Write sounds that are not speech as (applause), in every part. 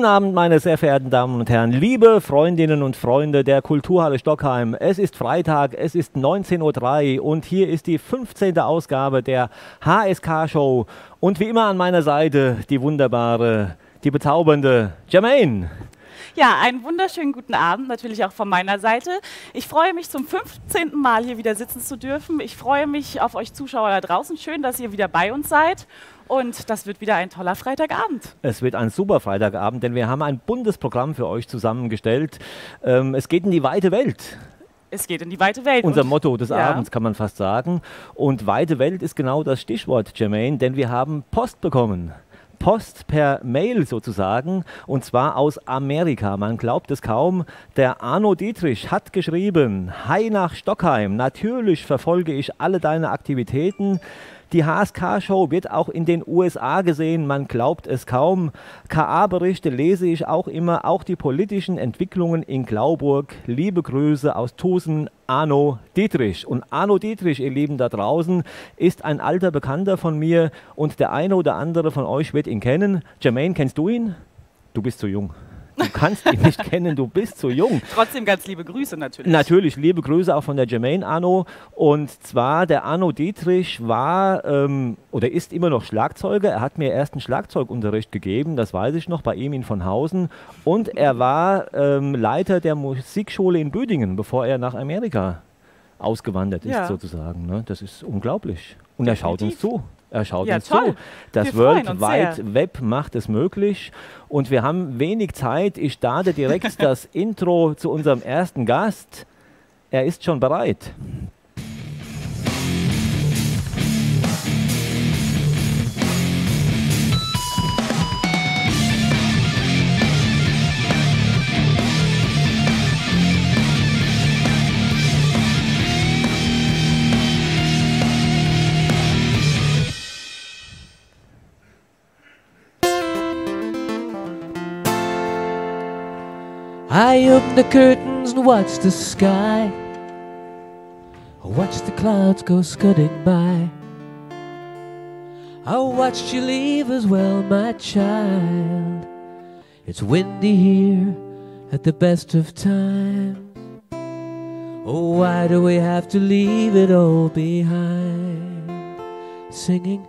Guten Abend, meine sehr verehrten Damen und Herren, liebe Freundinnen und Freunde der Kulturhalle Stockheim. Es ist Freitag, es ist 19.03 Uhr und hier ist die 15. Ausgabe der HSK-Show. Und wie immer an meiner Seite die wunderbare, die bezaubernde Jermaine. Ja, einen wunderschönen guten Abend, natürlich auch von meiner Seite. Ich freue mich zum 15. Mal hier wieder sitzen zu dürfen. Ich freue mich auf euch Zuschauer da draußen. Schön, dass ihr wieder bei uns seid. Und das wird wieder ein toller Freitagabend. Es wird ein super Freitagabend, denn wir haben ein buntes Programm für euch zusammengestellt. Ähm, es geht in die weite Welt. Es geht in die weite Welt. Unser Motto des ja. Abends kann man fast sagen. Und weite Welt ist genau das Stichwort, Jermaine, denn wir haben Post bekommen. Post per Mail sozusagen und zwar aus Amerika. Man glaubt es kaum. Der Arno Dietrich hat geschrieben: Hi nach Stockheim. Natürlich verfolge ich alle deine Aktivitäten. Die HSK-Show wird auch in den USA gesehen, man glaubt es kaum. KA-Berichte lese ich auch immer, auch die politischen Entwicklungen in Glauburg. Liebe Grüße aus Tusen, Arno Dietrich. Und Arno Dietrich, ihr Lieben da draußen, ist ein alter Bekannter von mir und der eine oder andere von euch wird ihn kennen. Jermaine, kennst du ihn? Du bist zu jung. Du kannst ihn nicht kennen, du bist zu jung. (laughs) Trotzdem ganz liebe Grüße natürlich. Natürlich, liebe Grüße auch von der Jermaine Arno. Und zwar, der Arno Dietrich war ähm, oder ist immer noch Schlagzeuger. Er hat mir ersten Schlagzeugunterricht gegeben, das weiß ich noch, bei ihm in von Hausen. Und er war ähm, Leiter der Musikschule in Büdingen, bevor er nach Amerika ausgewandert ist, ja. sozusagen. Ne? Das ist unglaublich. Und er schaut uns zu. Er schaut ja, uns toll. zu. Das wir World Wide Web macht es möglich. Und wir haben wenig Zeit. Ich starte direkt (laughs) das Intro zu unserem ersten Gast. Er ist schon bereit. I open the curtains and watch the sky. I watch the clouds go scudding by. I watched you leave as well, my child. It's windy here at the best of times. Oh, why do we have to leave it all behind? Singing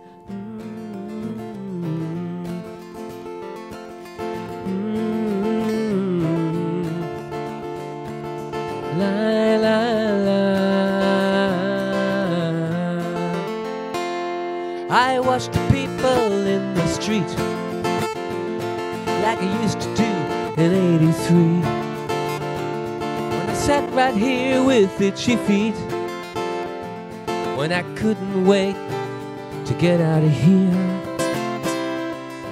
watch the people in the street like I used to do in 83. When I sat right here with itchy feet, when I couldn't wait to get out of here.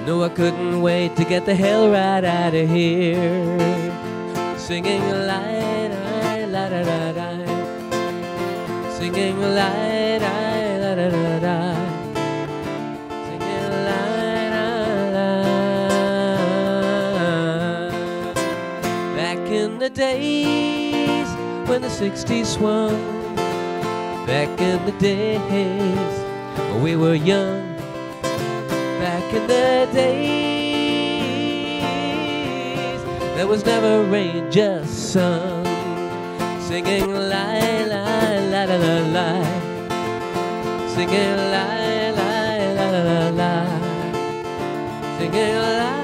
No, I couldn't wait to get the hell right out of here. Singing light, la da da da. Singing light, la da da da. The days when the 60s swung. Back in the days when we were young. Back in the days there was never rain, just sun. Singing la la la la la la. Singing la la la la la. Singing la.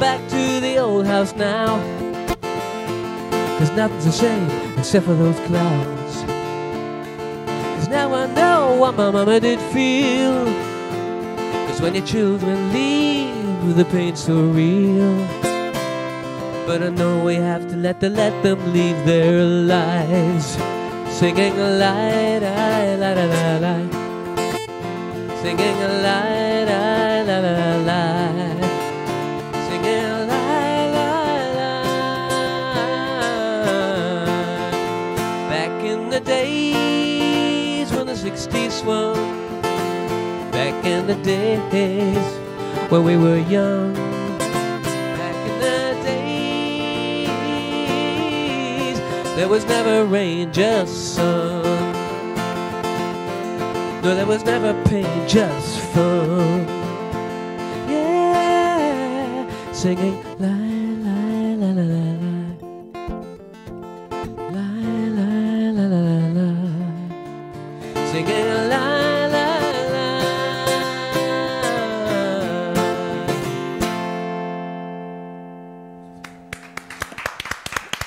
Back to the old house now. Cause nothing's the same except for those clouds. Cause now I know what my mama did feel. Cause when your children leave, the pain's so real. But I know we have to let, to let them leave their lives. Singing a light, I, la la la la. Singing a light, I, la la la la. In the days when we were young. Back in the days there was never rain, just sun. No, there was never pain, just fun. Yeah, singing la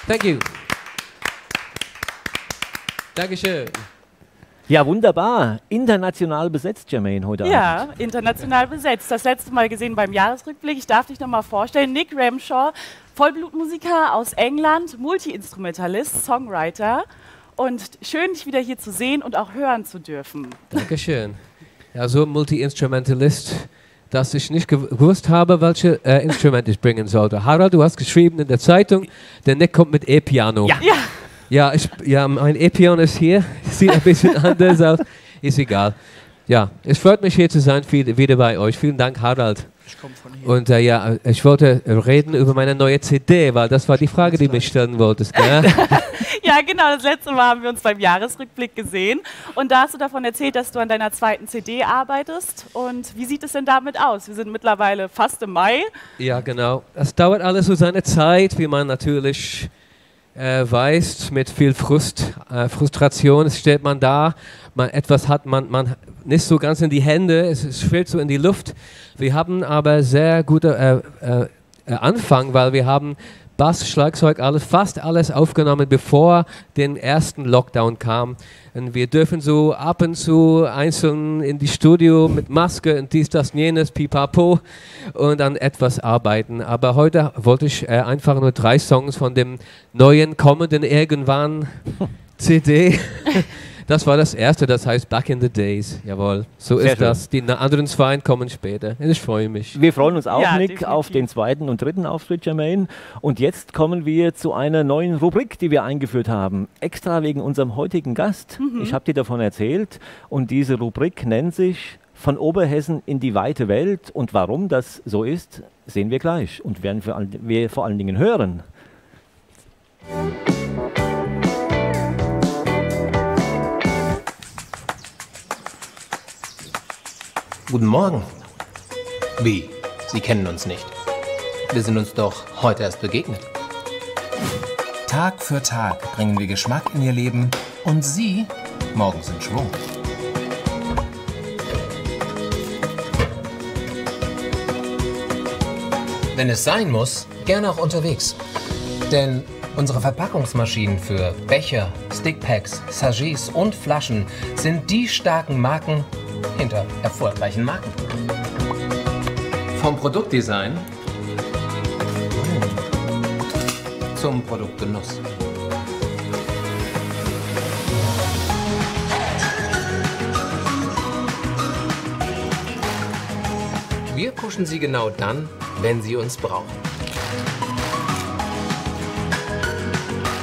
Thank you. Dankeschön. Ja, wunderbar. International besetzt, Jermaine, heute Abend. Ja, international besetzt. Das letzte Mal gesehen beim Jahresrückblick. Ich darf dich noch mal vorstellen. Nick Ramshaw, Vollblutmusiker aus England, Multi-Instrumentalist, Songwriter. Und schön, dich wieder hier zu sehen und auch hören zu dürfen. Dankeschön. Ja, so ein Multi-Instrumentalist, dass ich nicht gewusst habe, welche äh, Instrument ich bringen sollte. Harald, du hast geschrieben in der Zeitung, der Nick kommt mit E-Piano. Ja. Ja, Ja, ich, ja, mein E-Piano ist hier. (laughs) Sieht ein bisschen (laughs) anders aus. Ist egal. Ja, es freut mich hier zu sein, viel, wieder bei euch. Vielen Dank, Harald. Ich komme von hier. Und äh, ja, ich wollte reden über meine neue CD, weil das war die Frage, die du mich stellen wolltest. Gell? (laughs) ja, genau. Das letzte Mal haben wir uns beim Jahresrückblick gesehen. Und da hast du davon erzählt, dass du an deiner zweiten CD arbeitest. Und wie sieht es denn damit aus? Wir sind mittlerweile fast im Mai. Ja, genau. Das dauert alles so seine Zeit, wie man natürlich äh, weiß, mit viel Frust, äh, Frustration steht man da, man etwas hat man, man nicht so ganz in die Hände, es, es schwillt so in die Luft. Wir haben aber sehr gute äh, äh, äh, Anfang, weil wir haben Bass, Schlagzeug, alles, fast alles aufgenommen, bevor den ersten Lockdown kam. Und wir dürfen so ab und zu einzeln in die Studio mit Maske und dies, das, jenes, pipapo und an etwas arbeiten. Aber heute wollte ich äh, einfach nur drei Songs von dem neuen, kommenden irgendwann (laughs) CD. (laughs) Das war das erste, das heißt Back in the Days. Jawohl, so Sehr ist schön. das. Die anderen zwei kommen später. Ich freue mich. Wir freuen uns auch, Ja, Nick, definitiv. auf den zweiten und dritten Auftritt, Jermaine. Und jetzt kommen wir zu einer neuen Rubrik, die wir eingeführt haben. Extra wegen unserem heutigen Gast. Ich habe dir davon erzählt. Und diese Rubrik nennt sich Von Oberhessen in die weite Welt. Und warum das so ist, sehen wir gleich und werden wir vor allen Dingen hören. Guten Morgen. Wie? Sie kennen uns nicht. Wir sind uns doch heute erst begegnet. Tag für Tag bringen wir Geschmack in Ihr Leben und Sie morgens in Schwung. Wenn es sein muss, gerne auch unterwegs. Denn unsere Verpackungsmaschinen für Becher, Stickpacks, Sagis und Flaschen sind die starken Marken hinter erfolgreichen Marken. Vom Produktdesign zum Produktgenuss. Wir pushen Sie genau dann, wenn Sie uns brauchen.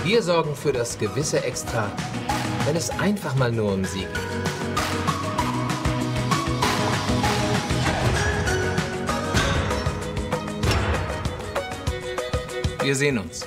Wir sorgen für das gewisse Extra, wenn es einfach mal nur um Sie geht. Wir sehen uns.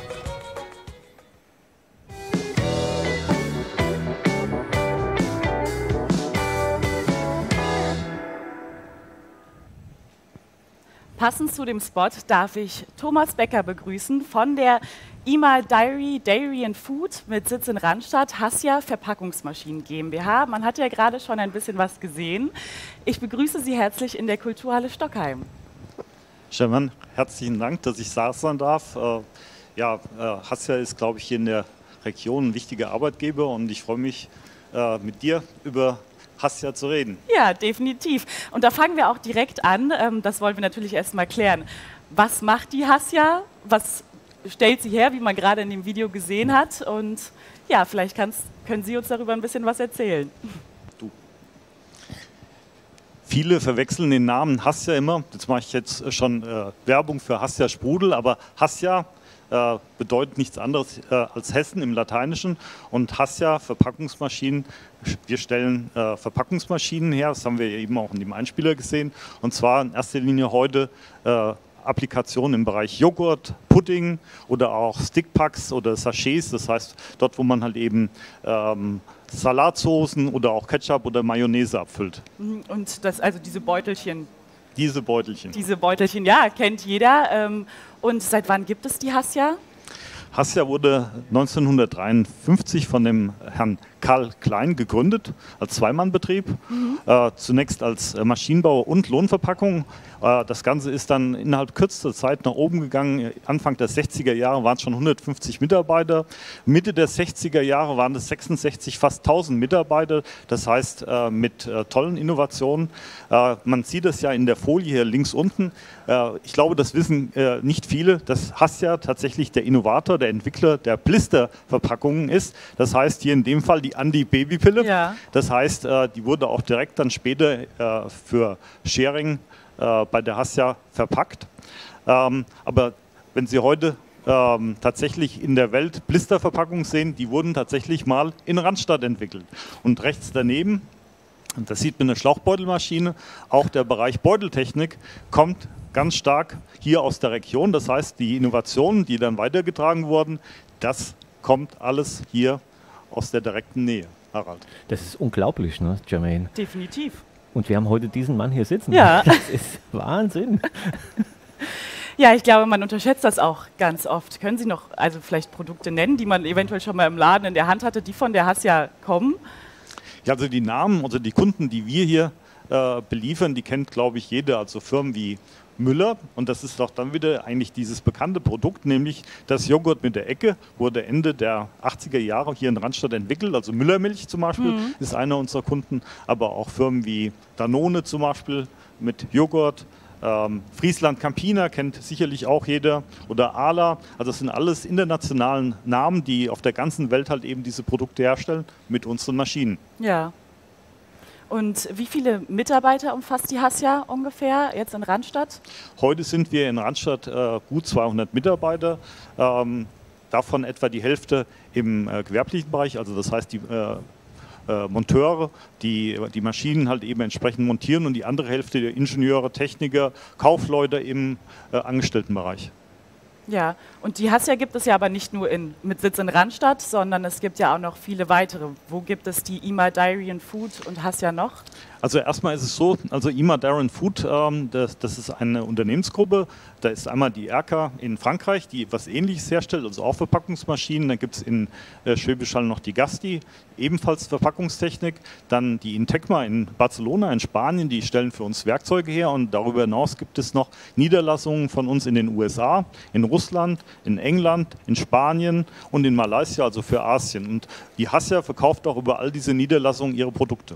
Passend zu dem Spot darf ich Thomas Becker begrüßen von der Ema Dairy Dairy and Food mit Sitz in Randstadt, Hassia Verpackungsmaschinen GmbH. Man hat ja gerade schon ein bisschen was gesehen. Ich begrüße Sie herzlich in der Kulturhalle Stockheim. Stefan, herzlichen Dank, dass ich da sein darf. Äh, ja, äh, Hassia ist, glaube ich, hier in der Region ein wichtiger Arbeitgeber und ich freue mich, äh, mit dir über Hassia zu reden. Ja, definitiv. Und da fangen wir auch direkt an. Ähm, das wollen wir natürlich erst mal klären. Was macht die Hassia? Was stellt sie her, wie man gerade in dem Video gesehen hat? Und ja, vielleicht können Sie uns darüber ein bisschen was erzählen. Viele verwechseln den Namen Hassia immer. Jetzt mache ich jetzt schon äh, Werbung für Hassia Sprudel, aber Hassia äh, bedeutet nichts anderes äh, als Hessen im Lateinischen und Hassia Verpackungsmaschinen. Wir stellen äh, Verpackungsmaschinen her, das haben wir eben auch in dem Einspieler gesehen und zwar in erster Linie heute äh, Applikationen im Bereich Joghurt, Pudding oder auch Stickpacks oder Sachets. Das heißt, dort, wo man halt eben ähm, Salatsoßen oder auch Ketchup oder Mayonnaise abfüllt. Mhm, Und das, also diese Beutelchen, Diese Beutelchen. diese Beutelchen, ja, kennt jeder. Ähm, und seit wann gibt es die Hassia? Hassia wurde 1953 von dem Herrn Karl Klein gegründet als Zweimannbetrieb. Äh, zunächst als äh, Maschinenbauer und Lohnverpackung. Äh, das Ganze ist dann innerhalb kürzester Zeit nach oben gegangen. Anfang der 60er Jahre waren es schon 150 Mitarbeiter. Mitte der 60er Jahre waren es 66, fast 1000 Mitarbeiter. Das heißt, äh, mit äh, tollen Innovationen. Äh, man sieht es ja in der Folie hier links unten. Ich glaube, das wissen nicht viele, dass Hassia tatsächlich der Innovator, der Entwickler der Blisterverpackungen ist. Das heißt hier in dem Fall die Andi-Babypille. Ja. Das heißt, äh, die wurde auch direkt dann später äh, für Sharing äh, bei der Hassia verpackt. Ähm, aber wenn Sie heute ähm, tatsächlich in der Welt Blisterverpackungen sehen, die wurden tatsächlich mal in Randstadt entwickelt. Und rechts daneben, und das sieht man eine Schlauchbeutelmaschine, auch der Bereich Beuteltechnik kommt ganz stark hier aus der Region. Das heißt, die Innovationen, die dann weitergetragen wurden, das kommt alles hier aus der direkten Nähe. Harald. Das ist unglaublich, ne, Jermaine? Definitiv. Und wir haben heute diesen Mann hier sitzen. Ja. (laughs) Das ist Wahnsinn. Ja, ich glaube, man unterschätzt das auch ganz oft. Können Sie noch also vielleicht Produkte nennen, die man eventuell schon mal im Laden in der Hand hatte, die von der Hassia kommen? Ja, also die Namen, also die Kunden, die wir hier äh, beliefern, die kennt, glaube ich, jeder. Also Firmen wie Müller. Und das ist doch dann wieder eigentlich dieses bekannte Produkt, nämlich das Joghurt mit der Ecke, wurde Ende der 80er Jahre hier in Randstadt entwickelt. Also Müllermilch zum Beispiel ist einer unserer Kunden, aber auch Firmen wie Danone zum Beispiel mit Joghurt. Ähm, Friesland Campina kennt sicherlich auch jeder oder Ala. Also das sind alles internationalen Namen, die auf der ganzen Welt halt eben diese Produkte herstellen mit unseren Maschinen. Ja. Und wie viele Mitarbeiter umfasst die Hassia ungefähr jetzt in Randstadt? Heute sind wir in Randstadt äh, gut 200 Mitarbeiter, ähm, davon etwa die Hälfte im äh, gewerblichen Bereich, also das heißt die äh, äh, Monteure, die die Maschinen halt eben entsprechend montieren und die andere Hälfte der Ingenieure, Techniker, Kaufleute im äh, Angestelltenbereich. Ja, und die Hassia gibt es ja aber nicht nur in, mit Sitz in Randstadt, sondern es gibt ja auch noch viele weitere. Wo gibt es die IMA Diary and Food und Hassia noch? Also erstmal ist es so, also IMA Darren Food, ähm, das, das ist eine Unternehmensgruppe. Da ist einmal die RK in Frankreich, die was ähnliches herstellt, also auch Verpackungsmaschinen. Dann gibt es in äh, Schwäbisch Hall noch die Gasti, ebenfalls Verpackungstechnik. Dann die Intecma in Barcelona in Spanien, die stellen für uns Werkzeuge her. Und darüber hinaus gibt es noch Niederlassungen von uns in den USA, in Russland, in England, in Spanien und in Malaysia, also für Asien. Und die Hassia verkauft auch über all diese Niederlassungen ihre Produkte.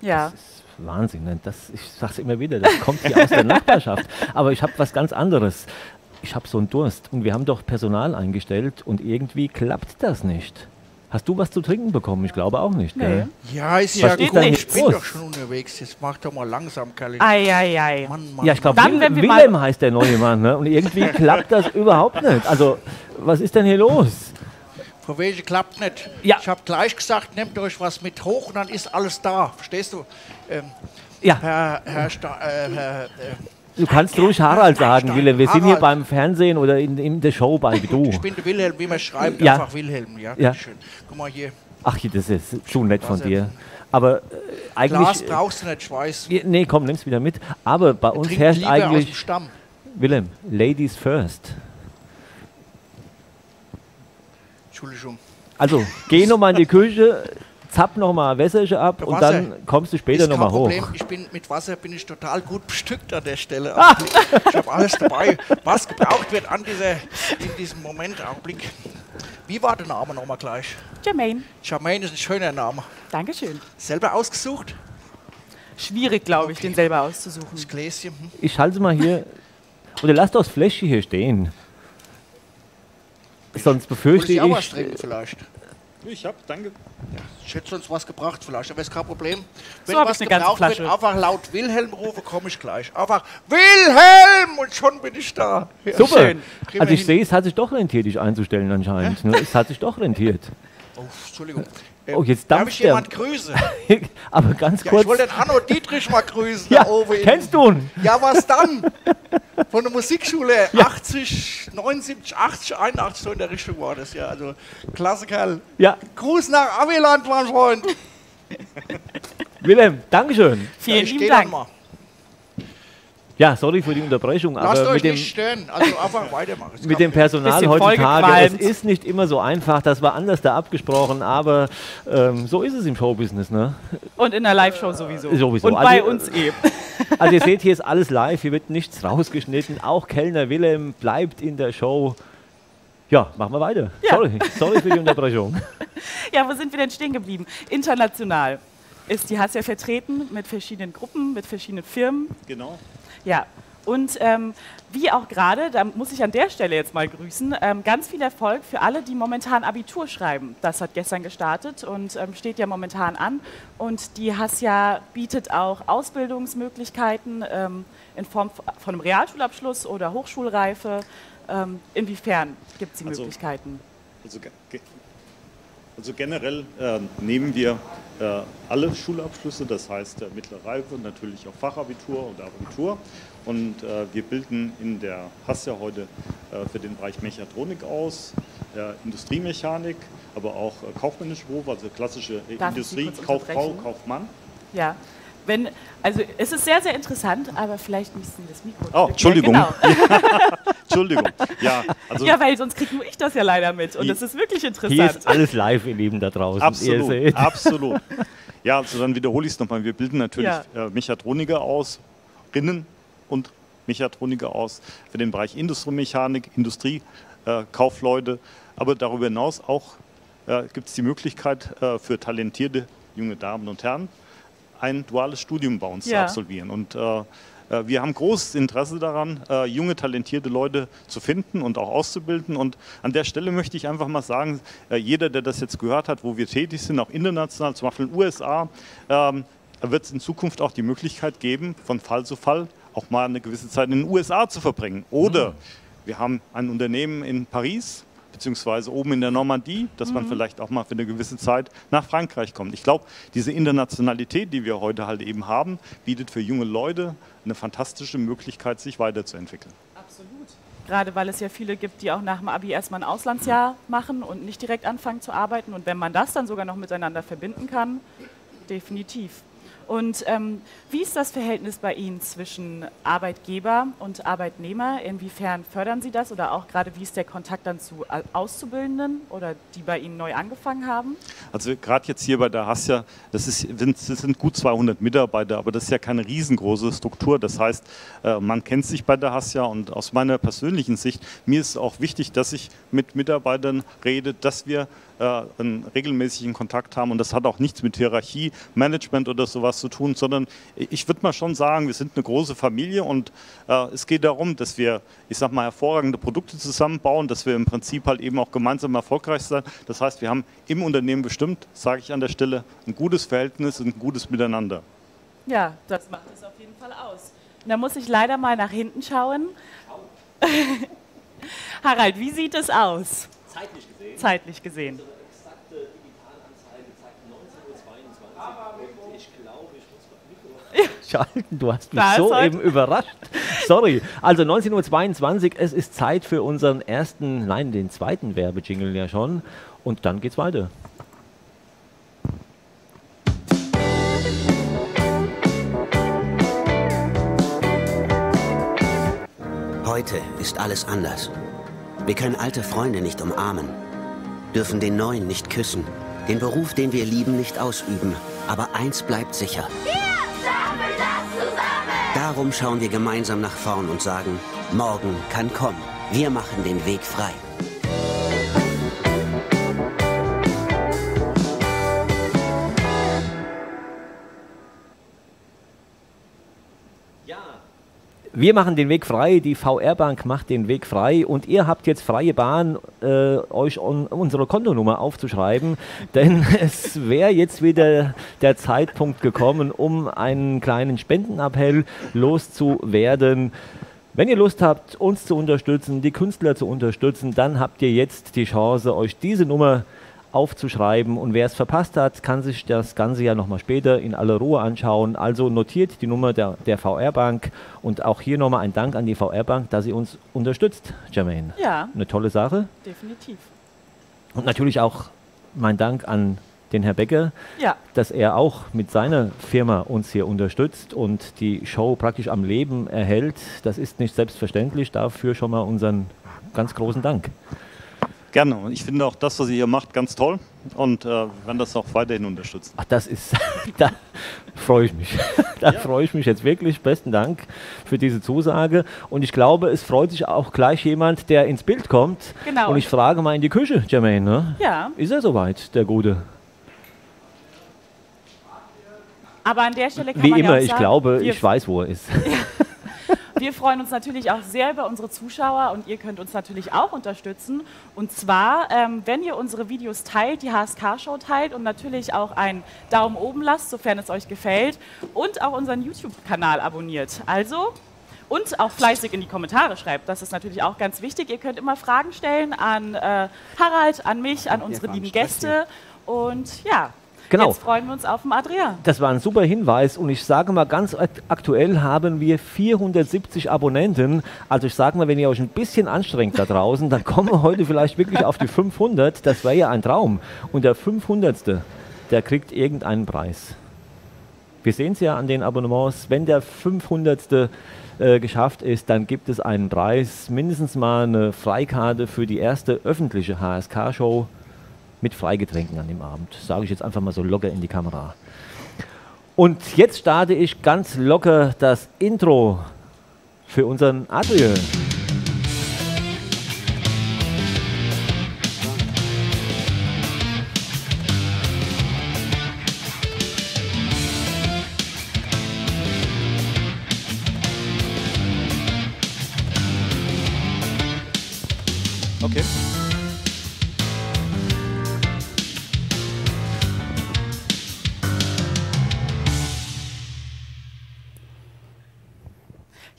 Ja. Wahnsinn. Ne? Das, ich sage es immer wieder, das kommt hier aus der Nachbarschaft. Aber ich habe was ganz anderes. Ich habe so einen Durst und wir haben doch Personal eingestellt und irgendwie klappt das nicht. Hast du was zu trinken bekommen? Ich glaube auch nicht. Gell? Ja, ist Was ja ist gut. Ich bin doch schon unterwegs. Jetzt mach doch mal langsam, Kerl. Eieiei. Mann, Mann, Ja, ich glaube, Willem mal- heißt der neue Mann. Ne? Und irgendwie (laughs) klappt das überhaupt nicht. Also, was ist denn hier los? Von welche klappt nicht? Ja. Ich habe gleich gesagt, nehmt euch was mit hoch und dann ist alles da. Verstehst du? Ähm, Ja, Herr, Herr, Sta äh, Herr äh, du kannst ruhig Harald sagen. Willem. Wir sind hier Harald. beim Fernsehen oder in, in der Show bei Du. ich bin der Wilhelm, wie man schreibt, Ja. einfach Wilhelm. Ja, Ja. schön. Guck mal hier. Ach, das ist zu nett von dir. Aber äh, eigentlich. Glas brauchst du nicht, Schweiß. Nee, komm, nimm's wieder mit. Aber bei uns Trink herrscht lieber aus dem eigentlich, Stamm. Willem, Ladies first. Entschuldigung. Also, geh nochmal in die Küche, zapp nochmal Wässerchen ab und Wasser. dann kommst du später nochmal hoch. Problem. Ich bin mit Wasser bin ich total gut bestückt an der Stelle. Ah. Ich habe alles dabei, was gebraucht wird an dieser, in diesem Moment, Augenblick. Wie war der Name nochmal gleich? Jermaine, Charmaine ist ein schöner Name. Dankeschön. Selber ausgesucht? Schwierig, glaube ich, den selber auszusuchen. Das Gläschen. Hm? Ich halte mal hier. Oder lass doch das Fläschchen hier stehen. Sonst befürchte ich auch ich. trinken vielleicht? Ich hab, danke. Ich hätte sonst was gebracht vielleicht, aber ist kein Problem. So Wenn hab was gebraucht wird, einfach laut Wilhelm rufen, komme ich gleich. Einfach Wilhelm und schon bin ich da. Ja, Super. schön. Also ich hin. sehe, es hat sich doch rentiert, dich einzustellen anscheinend. Ne? Es hat sich doch rentiert. Oh, Entschuldigung. Oh, jetzt Darf ich jemand grüßen? (laughs) Aber ganz Ja, kurz. ich wollte den Anno Dietrich mal grüßen. (laughs) ja, da oben in- kennst du ihn? Ja, was dann? (laughs) Von der Musikschule 80, 79, 80, 81, so in der Richtung war das ja. Also, klasse Kerl. Ja, Gruß nach Aviland, mein Freund. Willem, Dankeschön. Vielen ich lieben Dank. Ja, sorry für die Unterbrechung, Lasst aber euch mit dem, nicht stören. Also einfach weitermachen. Mit dem Personal heutzutage, es ist nicht immer so einfach, das war anders da abgesprochen, aber ähm, so ist es im Showbusiness. Ne? Und in der Live-Show sowieso. Sowieso. Und Also, bei uns eben. (laughs) Also ihr seht, hier ist alles live, hier wird nichts rausgeschnitten, auch Kellner Willem bleibt in der Show. Ja, machen wir weiter. Ja. Sorry, sorry für die Unterbrechung. (laughs) Ja, wo sind wir denn stehen geblieben? International ist die Hassia vertreten mit verschiedenen Gruppen, mit verschiedenen Firmen. Genau. Ja, und ähm, wie auch gerade, da muss ich an der Stelle jetzt mal grüßen, ähm, ganz viel Erfolg für alle, die momentan Abitur schreiben. Das hat gestern gestartet und ähm, steht ja momentan an. Und die Hassia bietet auch Ausbildungsmöglichkeiten ähm, in Form von einem Realschulabschluss oder Hochschulreife. Ähm, inwiefern gibt es die Also- Möglichkeiten? Also, also generell äh, nehmen wir äh, alle Schulabschlüsse, das heißt äh, mittlere Reife, natürlich auch Fachabitur oder Abitur. Und äh, wir bilden in der Hassia heute äh, für den Bereich Mechatronik aus, äh, Industriemechanik, aber auch kaufmännische Berufe, also klassische Industrie, Kauffrau? Kaufmann. Ja. Wenn, also es ist sehr, sehr interessant, aber vielleicht müssen Sie das Mikro. Oh. Entschuldigung. (laughs) Ja, genau. Entschuldigung. Ja, also ja, weil sonst kriege nur ich das ja leider mit. Und Hier- das ist wirklich Hier interessant. ist alles live, ihr Lieben da draußen. Ihr Absolut, seht. absolut. (laughs) Ja, also dann wiederhole ich es nochmal. Wir bilden natürlich Ja. äh, Mechatroniker aus, Rinnen und Mechatroniker aus für den Bereich Industriemechanik, Industrie, äh, Kaufleute. Aber darüber hinaus auch äh, gibt es die Möglichkeit äh, für talentierte junge Damen und Herren, ein duales Studium bei uns zu Ja. absolvieren. Und äh, äh, wir haben großes Interesse daran, äh, junge, talentierte Leute zu finden und auch auszubilden. Und an der Stelle möchte ich einfach mal sagen, äh, jeder, der das jetzt gehört hat, wo wir tätig sind, auch international, zum Beispiel in den USA, ähm, wird es in Zukunft auch die Möglichkeit geben, von Fall zu Fall auch mal eine gewisse Zeit in den USA zu verbringen. Oder wir haben ein Unternehmen in Paris, beziehungsweise oben in der Normandie, dass man vielleicht auch mal für eine gewisse Zeit nach Frankreich kommt. Ich glaube, diese Internationalität, die wir heute halt eben haben, bietet für junge Leute eine fantastische Möglichkeit, sich weiterzuentwickeln. Gerade weil es ja viele gibt, die auch nach dem Abi erstmal ein Auslandsjahr machen und nicht direkt anfangen zu arbeiten. Und wenn man das dann sogar noch miteinander verbinden kann, definitiv. Und ähm, wie ist das Verhältnis bei Ihnen zwischen Arbeitgeber und Arbeitnehmer? Inwiefern fördern Sie das? Oder auch gerade, wie ist der Kontakt dann zu Al- Auszubildenden oder die bei Ihnen neu angefangen haben? Also gerade jetzt hier bei der Hassia, das, ist, sind, das sind gut 200 Mitarbeiter, aber das ist ja keine riesengroße Struktur. Das heißt, äh, man kennt sich bei der Hassia und aus meiner persönlichen Sicht, mir ist auch wichtig, dass ich mit Mitarbeitern rede, dass wir äh, einen regelmäßigen Kontakt haben und das hat auch nichts mit Hierarchie, Management oder sowas zu tun, sondern ich würde mal schon sagen, wir sind eine große Familie und äh, es geht darum, dass wir, ich sag mal, hervorragende Produkte zusammenbauen, dass wir im Prinzip halt eben auch gemeinsam erfolgreich sein. Das heißt, wir haben im Unternehmen bestimmt, sage ich an der Stelle, ein gutes Verhältnis und ein gutes Miteinander. Ja, das macht es auf jeden Fall aus. Und da muss ich leider mal nach hinten schauen. (laughs) Harald, wie sieht es aus? Zeitlich gesehen. Zeitlich gesehen. exakte Digitalanzeige zeigt 19.22 Uhr. Und ich glaube, ich muss das Mikro schalten. Du hast mich Da so eben überrascht. Sorry. Also 19.22 Uhr, es ist Zeit für unseren ersten, nein, den zweiten Werbejingle ja schon. Und dann geht's weiter. Heute ist alles anders. Wir können alte Freunde nicht umarmen, dürfen den neuen nicht küssen, den Beruf, den wir lieben, nicht ausüben. Aber eins bleibt sicher. Darum schauen wir gemeinsam nach vorn und sagen, morgen kann kommen. Wir machen den Weg frei. Wir machen den Weg frei, die VR-Bank macht den Weg frei und ihr habt jetzt freie Bahn, äh, euch on, unsere Kontonummer aufzuschreiben, (laughs) denn es wäre jetzt wieder der Zeitpunkt gekommen, um einen kleinen Spendenappell loszuwerden. Wenn ihr Lust habt, uns zu unterstützen, die Künstler zu unterstützen, dann habt ihr jetzt die Chance, euch diese Nummer aufzuschreiben. Und wer es verpasst hat, kann sich das Ganze ja nochmal später in aller Ruhe anschauen. Also notiert die Nummer der, der VR-Bank und auch hier nochmal ein Dank an die VR-Bank, dass sie uns unterstützt, Jermaine. Ja, Eine tolle Sache. definitiv. Und natürlich auch mein Dank an den Herr Becker, Ja, dass er auch mit seiner Firma uns hier unterstützt und die Show praktisch am Leben erhält. Das ist nicht selbstverständlich. Dafür schon mal unseren ganz großen Dank. Gerne. Und ich finde auch das, was ihr hier macht, ganz toll und äh, wir werden das auch weiterhin unterstützen. Ach, das ist, (laughs) da freue ich mich. (laughs) Da freue ich mich jetzt wirklich. Besten Dank für diese Zusage. Und ich glaube, es freut sich auch gleich jemand, der ins Bild kommt. Genau. Und ich frage mal in die Küche, Jermaine. Ne? ja. Ist er soweit, der Gute? Aber an der Stelle kann Wie man ja immer, ich sagen, glaube, wir ich weiß, wo er ist. (laughs) Wir freuen uns natürlich auch sehr über unsere Zuschauer und ihr könnt uns natürlich auch unterstützen. Und zwar, ähm, wenn ihr unsere Videos teilt, die HSK-Show teilt und natürlich auch einen Daumen oben lasst, sofern es euch gefällt, und auch unseren YouTube-Kanal abonniert. Also und auch fleißig in die Kommentare schreibt. Das ist natürlich auch ganz wichtig. Ihr könnt immer Fragen stellen an äh, Harald, an mich, an unsere lieben Gäste. Und ja, Genau. jetzt freuen wir uns auf den Adrian. Das war ein super Hinweis und ich sage mal ganz ak- aktuell haben wir 470 Abonnenten. Also ich sage mal, wenn ihr euch ein bisschen anstrengt da draußen, dann kommen wir heute vielleicht wirklich auf die 500. Das wäre ja ein Traum. Und der 500. der kriegt irgendeinen Preis. Wir sehen es ja an den Abonnements, wenn der 500. Äh, geschafft ist, dann gibt es einen Preis, mindestens mal eine Freikarte für die erste öffentliche HSK-Show mit Freigetränken an dem Abend. Sage ich jetzt einfach mal so locker in die Kamera. Und jetzt starte ich ganz locker das Intro für unseren Adrian.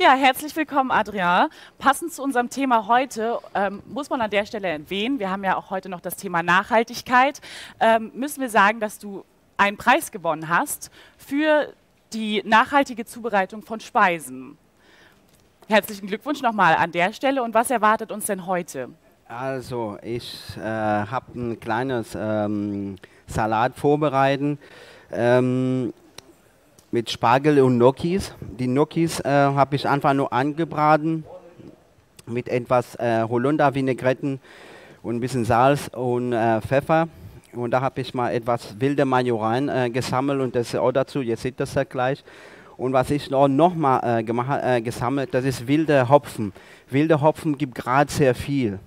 Ja, herzlich willkommen, Adrian. Passend zu unserem Thema heute ähm, muss man an der Stelle erwähnen, wir haben ja auch heute noch das Thema Nachhaltigkeit, ähm, müssen wir sagen, dass du einen Preis gewonnen hast für die nachhaltige Zubereitung von Speisen. Herzlichen Glückwunsch nochmal an der Stelle und was erwartet uns denn heute? Also, ich äh, habe ein kleines ähm, Salat vorbereiten ähm, mit Spargel und Gnocchis. Die Gnocchis äh, habe ich einfach nur angebraten mit etwas äh, Holunder-Vinaigretten und ein bisschen Salz und äh, Pfeffer. Und da habe ich mal etwas wilde Majoran äh, gesammelt und das auch dazu, ihr seht das ja gleich. Und was ich noch, noch mal äh, gemacht, äh, gesammelt, das ist wilde Hopfen. Wilde Hopfen gibt gerade sehr viel.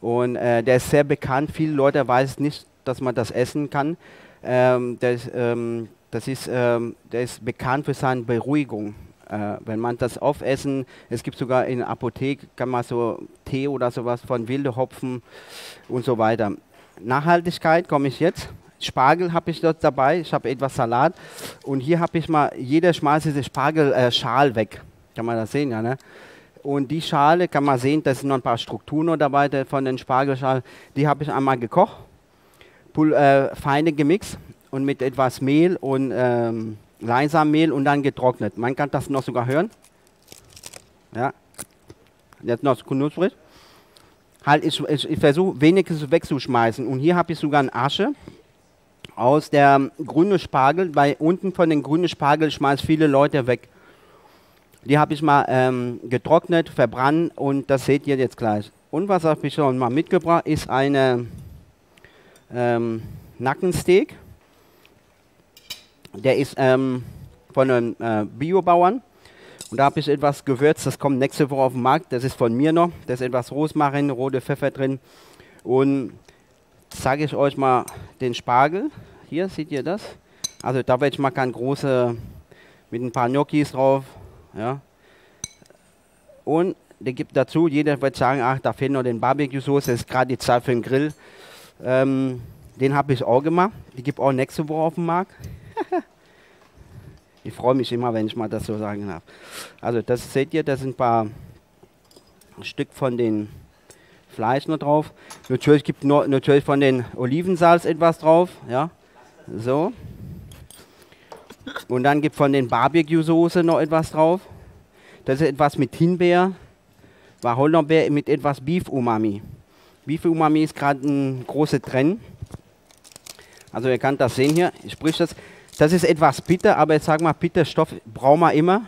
Und äh, der ist sehr bekannt. Viele Leute weiß nicht, dass man das essen kann. Ähm, ist, ähm, das ist, ähm, der ist bekannt für seine Beruhigung. Äh, wenn man das aufessen, es gibt sogar in der Apotheke, kann man so Tee oder sowas von wilde Hopfen und so weiter. Nachhaltigkeit komme ich jetzt. Spargel habe ich dort dabei. Ich habe etwas Salat. Und hier habe ich mal, jeder schmeißt diese Spargelschal äh, weg. Kann man das sehen, ja, ne? Und die Schale kann man sehen, da sind noch ein paar Strukturen noch dabei von den Spargelschalen. Die habe ich einmal gekocht, pul äh, feine gemixt und mit etwas Mehl und ähm, Leinsammmehl und dann getrocknet. Man kann das noch sogar hören. Ja. Jetzt noch knusprig. Halt, ich, ich, ich versuche wenigstens wegzuschmeißen. Und hier habe ich sogar eine Asche aus der grünen Spargel, weil unten von den grünen Spargel schmeißen viele Leute weg. Die habe ich mal ähm, getrocknet, verbrannt und das seht ihr jetzt gleich. Und was habe ich schon mal mitgebracht, ist eine ähm, Nackensteak. Der ist ähm, von einem äh, Biobauern. Und da habe ich etwas gewürzt, das kommt nächste Woche auf den Markt. Das ist von mir noch. Da ist etwas Rosmarin, rote Pfeffer drin. Und zeige ich euch mal den Spargel. Hier seht ihr das. Also da werde ich mal ganz große mit ein paar Gnocchis drauf. Ja. Und der gibt dazu, jeder wird sagen, ach, da fehlt noch den Barbecue-Soße, das ist gerade die Zeit für den Grill. Ähm, den habe ich auch gemacht. Die gibt auch nächste Woche auf dem Markt. Ich freue mich immer, wenn ich mal das so sagen darf. Also das seht ihr, das sind ein paar Stück von den Fleisch noch drauf. Natürlich gibt es natürlich von den Olivensalz etwas drauf. Ja, so. Und dann gibt von den Barbecue-Soße noch etwas drauf. Das ist etwas mit Himbeer, Wacholderbeer mit etwas Beef-Umami. Beef-Umami ist gerade ein großer Trend. Also ihr könnt das sehen hier. Ich sprich das. Das ist etwas bitter, aber jetzt sag mal, Bitterstoff brauchen wir immer.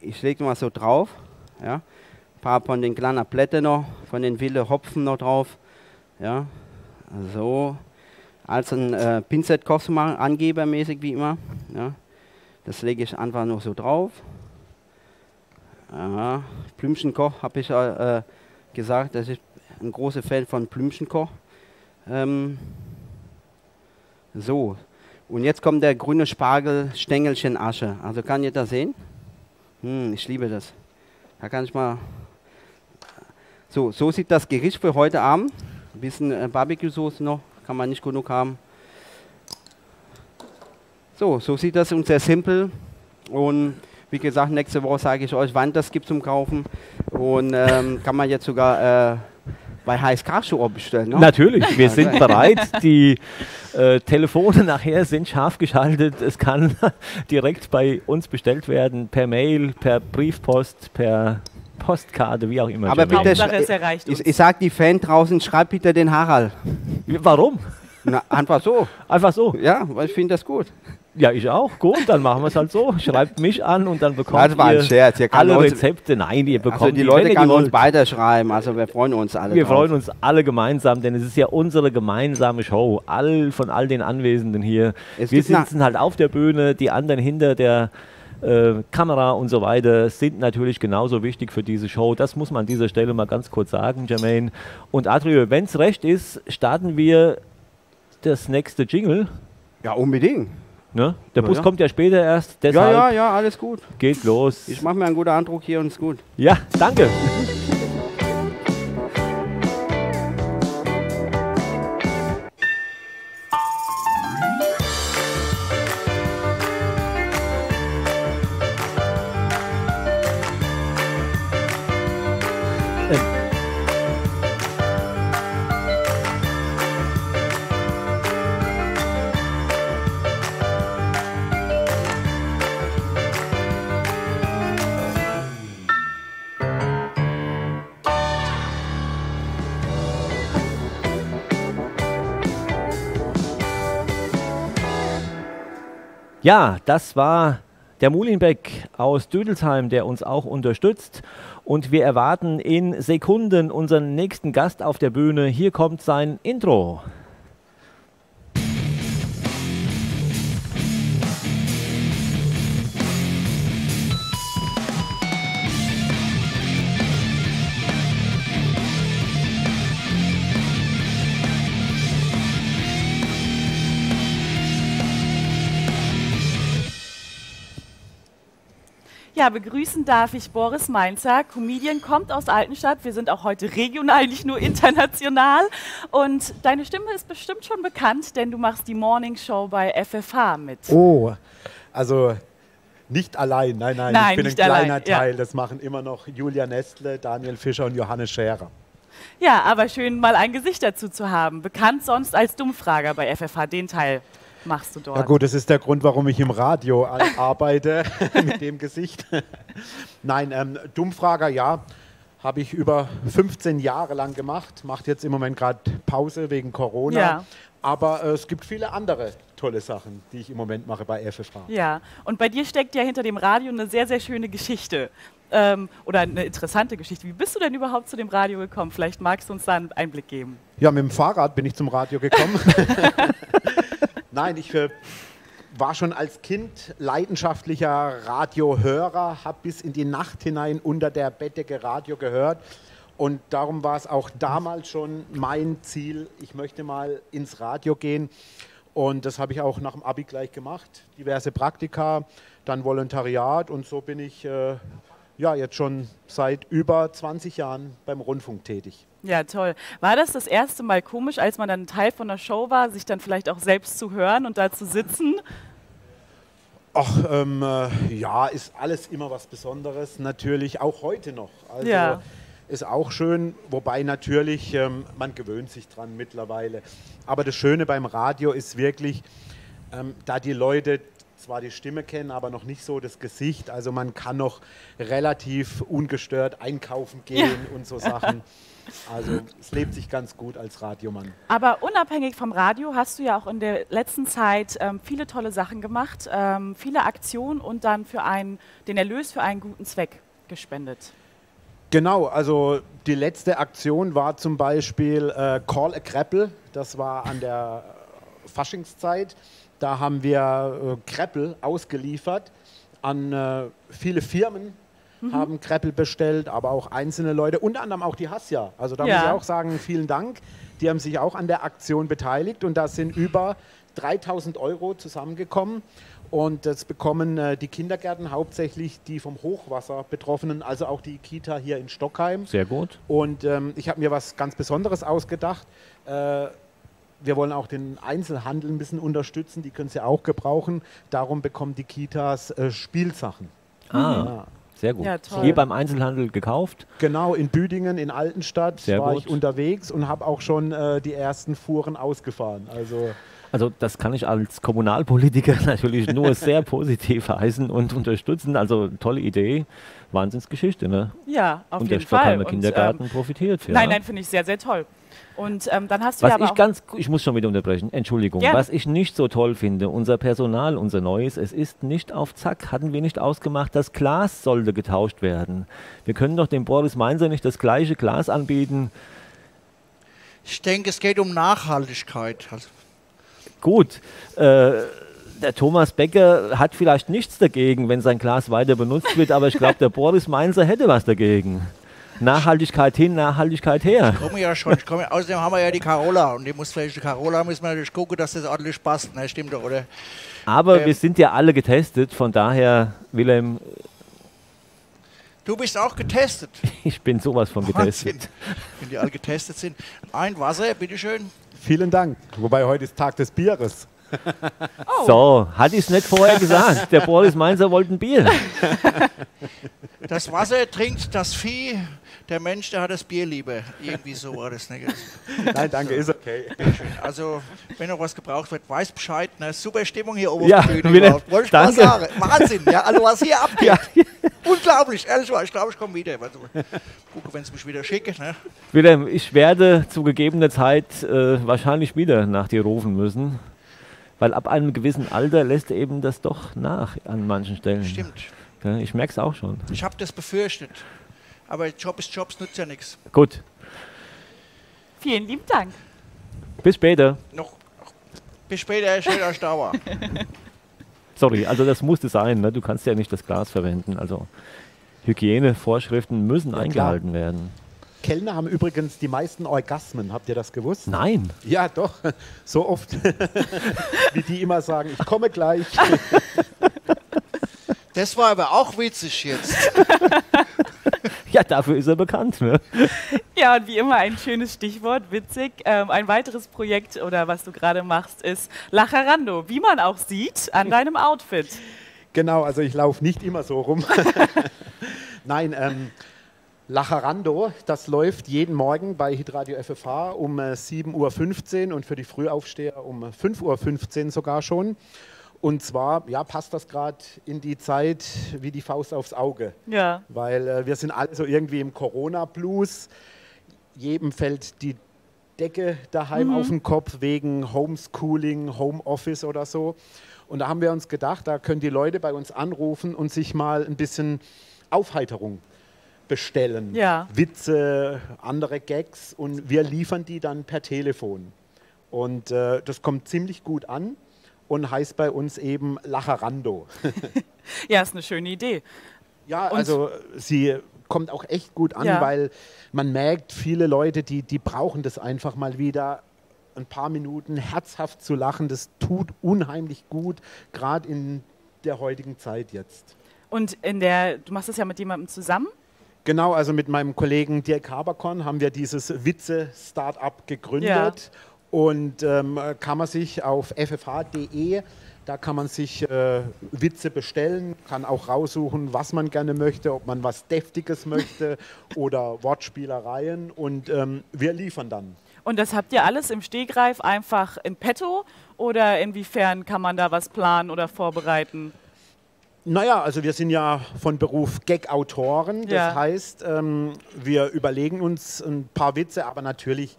Ich lege mal so drauf. Ja. Ein paar von den kleinen Blättern noch, von den wilden Hopfen noch drauf. Ja. So. Als ein äh, Pinzett machen, angebermäßig wie immer. Ja. Das lege ich einfach noch so drauf. Aha. Blümchenkoch habe ich äh, gesagt, dass ich ein großer Fan von Blümchenkoch. Ähm, so, und jetzt kommt der grüne Spargel, Stängelchen Asche. Also kann ihr das sehen? Hm, ich liebe das. Da kann ich mal. So, so sieht das Gericht für heute Abend. Ein bisschen äh, Barbecue-Soße noch, kann man nicht genug haben. So, so sieht das und sehr simpel. Und wie gesagt, nächste Woche sage ich euch, wann das gibt zum Kaufen. Und ähm, kann man jetzt sogar äh, bei HSK Show bestellen. Ne? Natürlich, wir sind bereit. Die äh, Telefone nachher sind scharf geschaltet. Es kann (laughs) direkt bei uns bestellt werden, per Mail, per Briefpost, per Postkarte, wie auch immer. Aber bitte, ich, ich, ich sag die Fan draußen, schreibt bitte den Harald. Warum? Na, einfach so. Einfach so? Ja, weil ich finde das gut. Ja, ich auch. Gut, dann machen wir es halt so. Schreibt mich an und dann bekommt das war ein ihr Scherz. Ihr alle uns, Rezepte. Nein, ihr bekommt also die Leute können uns beide schreiben. Also wir freuen uns alle. Wir drauf. freuen uns alle gemeinsam, denn es ist ja unsere gemeinsame Show. All von all den Anwesenden hier. Es wir sitzen halt auf der Bühne, die anderen hinter der äh, Kamera und so weiter sind natürlich genauso wichtig für diese Show. Das muss man an dieser Stelle mal ganz kurz sagen, Jermaine. Und Adrio, wenn es recht ist, starten wir das nächste Jingle. Ja, unbedingt. Ne? Der Bus ja. kommt ja später erst, Ja, ja, ja, alles gut. geht los. Ich mache mir einen guten Eindruck hier und ist gut. Ja, danke. Ja, das war der Mulinbeck aus Düdelsheim, der uns auch unterstützt. Und wir erwarten in Sekunden unseren nächsten Gast auf der Bühne. Hier kommt sein Intro. Ja, begrüßen darf ich Boris Mainzer, Comedian, kommt aus Altenstadt. Wir sind auch heute regional, nicht nur international. Und deine Stimme ist bestimmt schon bekannt, denn du machst die Morning Show bei FFH mit. Oh, also nicht allein, nein, nein, Nein, ich bin ein kleiner allein, ja. Teil. Das machen immer noch Julia Nestle, Daniel Fischer und Johannes Scherer. Ja, aber schön mal ein Gesicht dazu zu haben. Bekannt sonst als Dummfrager bei FFH, den Teil machst du dort. Ja gut, das ist der Grund, warum ich im Radio (laughs) arbeite (laughs) mit dem Gesicht. (laughs) Nein, ähm, Dummfrager, ja, habe ich über 15 Jahre lang gemacht. Macht jetzt im Moment gerade Pause wegen Corona. Ja. Aber äh, es gibt viele andere tolle Sachen, die ich im Moment mache bei FFH. Ja, und bei dir steckt ja hinter dem Radio eine sehr, sehr schöne Geschichte. Ähm, oder eine interessante Geschichte. Wie bist du denn überhaupt zu dem Radio gekommen? Vielleicht magst du uns da einen Einblick geben. Ja, mit dem Fahrrad bin ich zum Radio gekommen. Nein, ich äh, war schon als Kind leidenschaftlicher Radiohörer, habe bis in die Nacht hinein unter der Bettdecke Radio gehört. Und darum war es auch damals schon mein Ziel, ich möchte mal ins Radio gehen. Und das habe ich auch nach dem Abi gleich gemacht. Diverse Praktika, dann Volontariat und so bin ich äh, ja, jetzt schon seit über 20 Jahren beim Rundfunk tätig. Ja, toll. War das das erste Mal komisch, als man dann Teil von der Show war, sich dann vielleicht auch selbst zu hören und da zu sitzen? Ach, ähm, äh, ja, ist alles immer was Besonderes, natürlich, auch heute noch. Also, Ja. ist auch schön, wobei natürlich ähm, man gewöhnt sich dran mittlerweile. Aber das Schöne beim Radio ist wirklich, ähm, da die Leute zwar die Stimme kennen, aber noch nicht so das Gesicht. Also man kann noch relativ ungestört einkaufen gehen ja. und so Sachen. Also es lebt sich ganz gut als Radiomann. Aber unabhängig vom Radio hast du ja auch in der letzten Zeit ähm, viele tolle Sachen gemacht, ähm, viele Aktionen und dann für einen, den Erlös für einen guten Zweck gespendet. Genau, also die letzte Aktion war zum Beispiel äh, Call a Kreppel. Das war an der Faschingszeit. Da haben wir äh, Kreppel ausgeliefert an äh, viele Firmen, mhm. haben Kreppel bestellt, aber auch einzelne Leute, unter anderem auch die Hassia. Also da ja. muss ich auch sagen, vielen Dank. Die haben sich auch an der Aktion beteiligt und da sind über 3000 Euro zusammengekommen. Und das bekommen äh, die Kindergärten hauptsächlich die vom Hochwasser Betroffenen, also auch die Kita hier in Stockheim. Sehr gut. Und ähm, ich habe mir was ganz Besonderes ausgedacht. Äh, wir wollen auch den Einzelhandel ein bisschen unterstützen, die können sie auch gebrauchen. Darum bekommen die Kitas äh, Spielsachen. Ah. Ja. Sehr gut. Ja, Hier beim Einzelhandel gekauft? Genau, in Büdingen, in Altenstadt Sehr war gut. ich unterwegs und habe auch schon äh, die ersten Fuhren ausgefahren. Also also das kann ich als Kommunalpolitiker (laughs) natürlich nur sehr positiv heißen und unterstützen. Also tolle Idee, Wahnsinnsgeschichte. Ne? Ja, auf und jeden Fall. Und der Kindergarten ähm, profitiert. Ja. Nein, nein, finde ich sehr, sehr toll. Und ähm, dann hast du was ja ich ganz, ich muss schon wieder unterbrechen, Entschuldigung. Gerne. Was ich nicht so toll finde, unser Personal, unser Neues, es ist nicht auf Zack, hatten wir nicht ausgemacht, das Glas sollte getauscht werden. Wir können doch dem Boris Mainzer nicht das gleiche Glas anbieten. Ich denke, es geht um Nachhaltigkeit. Also Gut, äh, der Thomas Becker hat vielleicht nichts dagegen, wenn sein Glas weiter benutzt wird, aber ich glaube, der Boris Mainzer hätte was dagegen. Nachhaltigkeit hin, Nachhaltigkeit her. Ich komme ja schon. Ich komme, außerdem haben wir ja die Carola und die muss vielleicht die Carola müssen wir natürlich gucken, dass das ordentlich passt. Ne, stimmt doch, oder? Aber ähm, wir sind ja alle getestet, von daher, Wilhelm. Du bist auch getestet. (laughs) Ich bin sowas von getestet. Wahnsinn. Wenn die alle getestet sind. Ein Wasser, bitteschön. Vielen Dank. Wobei heute ist Tag des Bieres. (laughs) Oh. So, hatte ich es nicht vorher gesagt. Der Boris Mainzer wollte ein Bier. Das Wasser trinkt das Vieh, der Mensch, der hat das Bier lieber. Irgendwie so war das. Ne? Nein, danke, ist okay. Also, wenn noch was gebraucht wird, weiß Bescheid. Ne? Super Stimmung hier oben ja, auf der Bühne. Wollte ich mal sagen. Wahnsinn, ja, also was hier abgeht. Ja. Unglaublich, ehrlich war. Ich glaube, ich komme wieder. Also, gucke, wenn es mich wieder schicke. Ne? Wilhelm, ich werde zu gegebener Zeit äh, wahrscheinlich wieder nach dir rufen müssen. Weil ab einem gewissen Alter lässt eben das doch nach an manchen Stellen. Stimmt. Ich merke es auch schon. Ich habe das befürchtet. Aber Job ist Jobs, nutzt ja nichts. Gut. Vielen lieben Dank. Bis später. Noch, bis später, schöner Stauer. (laughs) Sorry, also das musste sein. Ne? Du kannst ja nicht das Glas verwenden. Also Hygienevorschriften müssen ja, eingehalten klar. werden. Kellner haben übrigens die meisten Orgasmen. Habt ihr das gewusst? Nein. Ja, doch. So oft, (laughs) wie die immer sagen, ich komme gleich. (laughs) Das war aber auch witzig jetzt. (laughs) ja, dafür ist er bekannt. Ne? Ja, und wie immer ein schönes Stichwort, witzig. Ähm, ein weiteres Projekt oder was du gerade machst, ist Lacherando, wie man auch sieht an (laughs) deinem Outfit. Genau, also ich laufe nicht immer so rum. (laughs) Nein, ähm, Lacherando, das läuft jeden Morgen bei Hitradio FFH um 7.15 äh, Uhr und für die Frühaufsteher um 5.15 Uhr sogar schon. Und zwar ja, passt das gerade in die Zeit wie die Faust aufs Auge. Ja. Weil äh, wir sind alle so irgendwie im Corona-Blues. Jedem fällt die Decke daheim mhm. auf den Kopf wegen Homeschooling, Homeoffice oder so. Und da haben wir uns gedacht, da können die Leute bei uns anrufen und sich mal ein bisschen Aufheiterung bestellen. Ja. Witze, andere Gags und wir liefern die dann per Telefon. Und äh, das kommt ziemlich gut an und heißt bei uns eben Lacherando. (laughs) ja, ist eine schöne Idee. Ja, und also sie kommt auch echt gut an, ja. weil man merkt, viele Leute, die, die brauchen das einfach mal wieder ein paar Minuten herzhaft zu lachen. Das tut unheimlich gut, gerade in der heutigen Zeit jetzt. Und in der, du machst das ja mit jemandem zusammen? Genau, also mit meinem Kollegen Dirk Haberkorn haben wir dieses Witze-Startup gegründet. Ja. Und ähm, kann man sich auf ffh.de, da kann man sich äh, Witze bestellen, kann auch raussuchen, was man gerne möchte, ob man was Deftiges möchte (laughs) oder Wortspielereien. Und ähm, wir liefern dann. Und das habt ihr alles im Stegreif einfach in petto oder inwiefern kann man da was planen oder vorbereiten? Naja, also wir sind ja von Beruf Gag-Autoren. Das Ja. heißt, ähm, wir überlegen uns ein paar Witze, aber natürlich,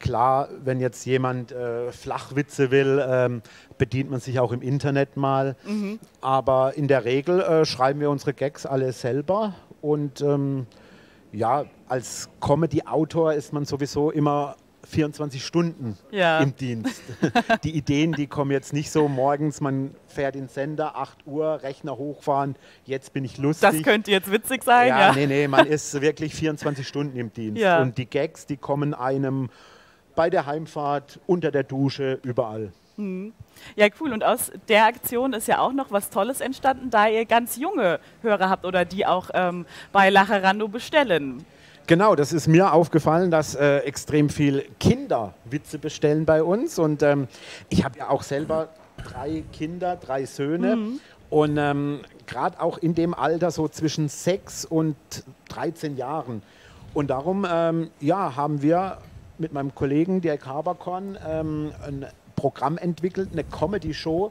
klar, wenn jetzt jemand äh, Flachwitze will, ähm, bedient man sich auch im Internet mal. Aber in der Regel äh, schreiben wir unsere Gags alle selber. Und ähm, ja, als Comedy-Autor ist man sowieso immer 24 Stunden Ja. im Dienst. (laughs) die Ideen, die kommen jetzt nicht so morgens, man fährt in den Sender, 8 Uhr, Rechner hochfahren, jetzt bin ich lustig. Das könnte jetzt witzig sein, ja, ja. nee, nee, man ist wirklich 24 Stunden im Dienst. Ja. Und die Gags, die kommen einem bei der Heimfahrt, unter der Dusche, überall. Ja, cool. Und aus der Aktion ist ja auch noch was Tolles entstanden, da ihr ganz junge Hörer habt oder die auch ähm, bei Lacherando bestellen. Genau, das ist mir aufgefallen, dass äh, extrem viel Kinder Witze bestellen bei uns. Und ähm, ich habe ja auch selber drei Kinder, drei Söhne. Und ähm, gerade auch in dem Alter, so zwischen 6 und 13 Jahren. Und darum ähm, ja, haben wir mit meinem Kollegen Dirk Haberkorn ähm, ein Programm entwickelt, eine Comedy-Show,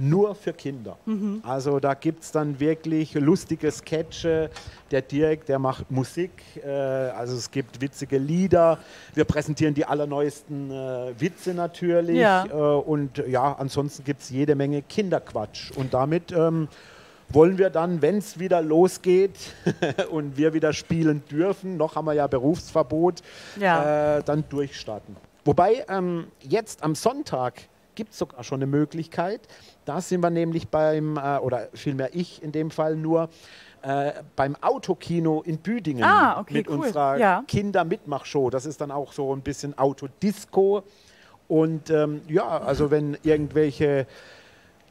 nur für Kinder. Also da gibt es dann wirklich lustige Sketche. Der Dirk, der macht Musik, äh, also es gibt witzige Lieder. Wir präsentieren die allerneuesten äh, Witze natürlich. Ja. Äh, und ja, ansonsten gibt es jede Menge Kinderquatsch. Und damit ähm, wollen wir dann, wenn es wieder losgeht (laughs) und wir wieder spielen dürfen, noch haben wir ja Berufsverbot, Ja. äh, dann durchstarten. Wobei ähm, jetzt am Sonntag gibt es sogar schon eine Möglichkeit. Da sind wir nämlich beim, äh, oder vielmehr ich in dem Fall nur, äh, beim Autokino in Büdingen Ah, okay, mit cool. unserer Ja. Kindermitmachshow. Das ist dann auch so ein bisschen Autodisco. Und ähm, ja, also wenn irgendwelche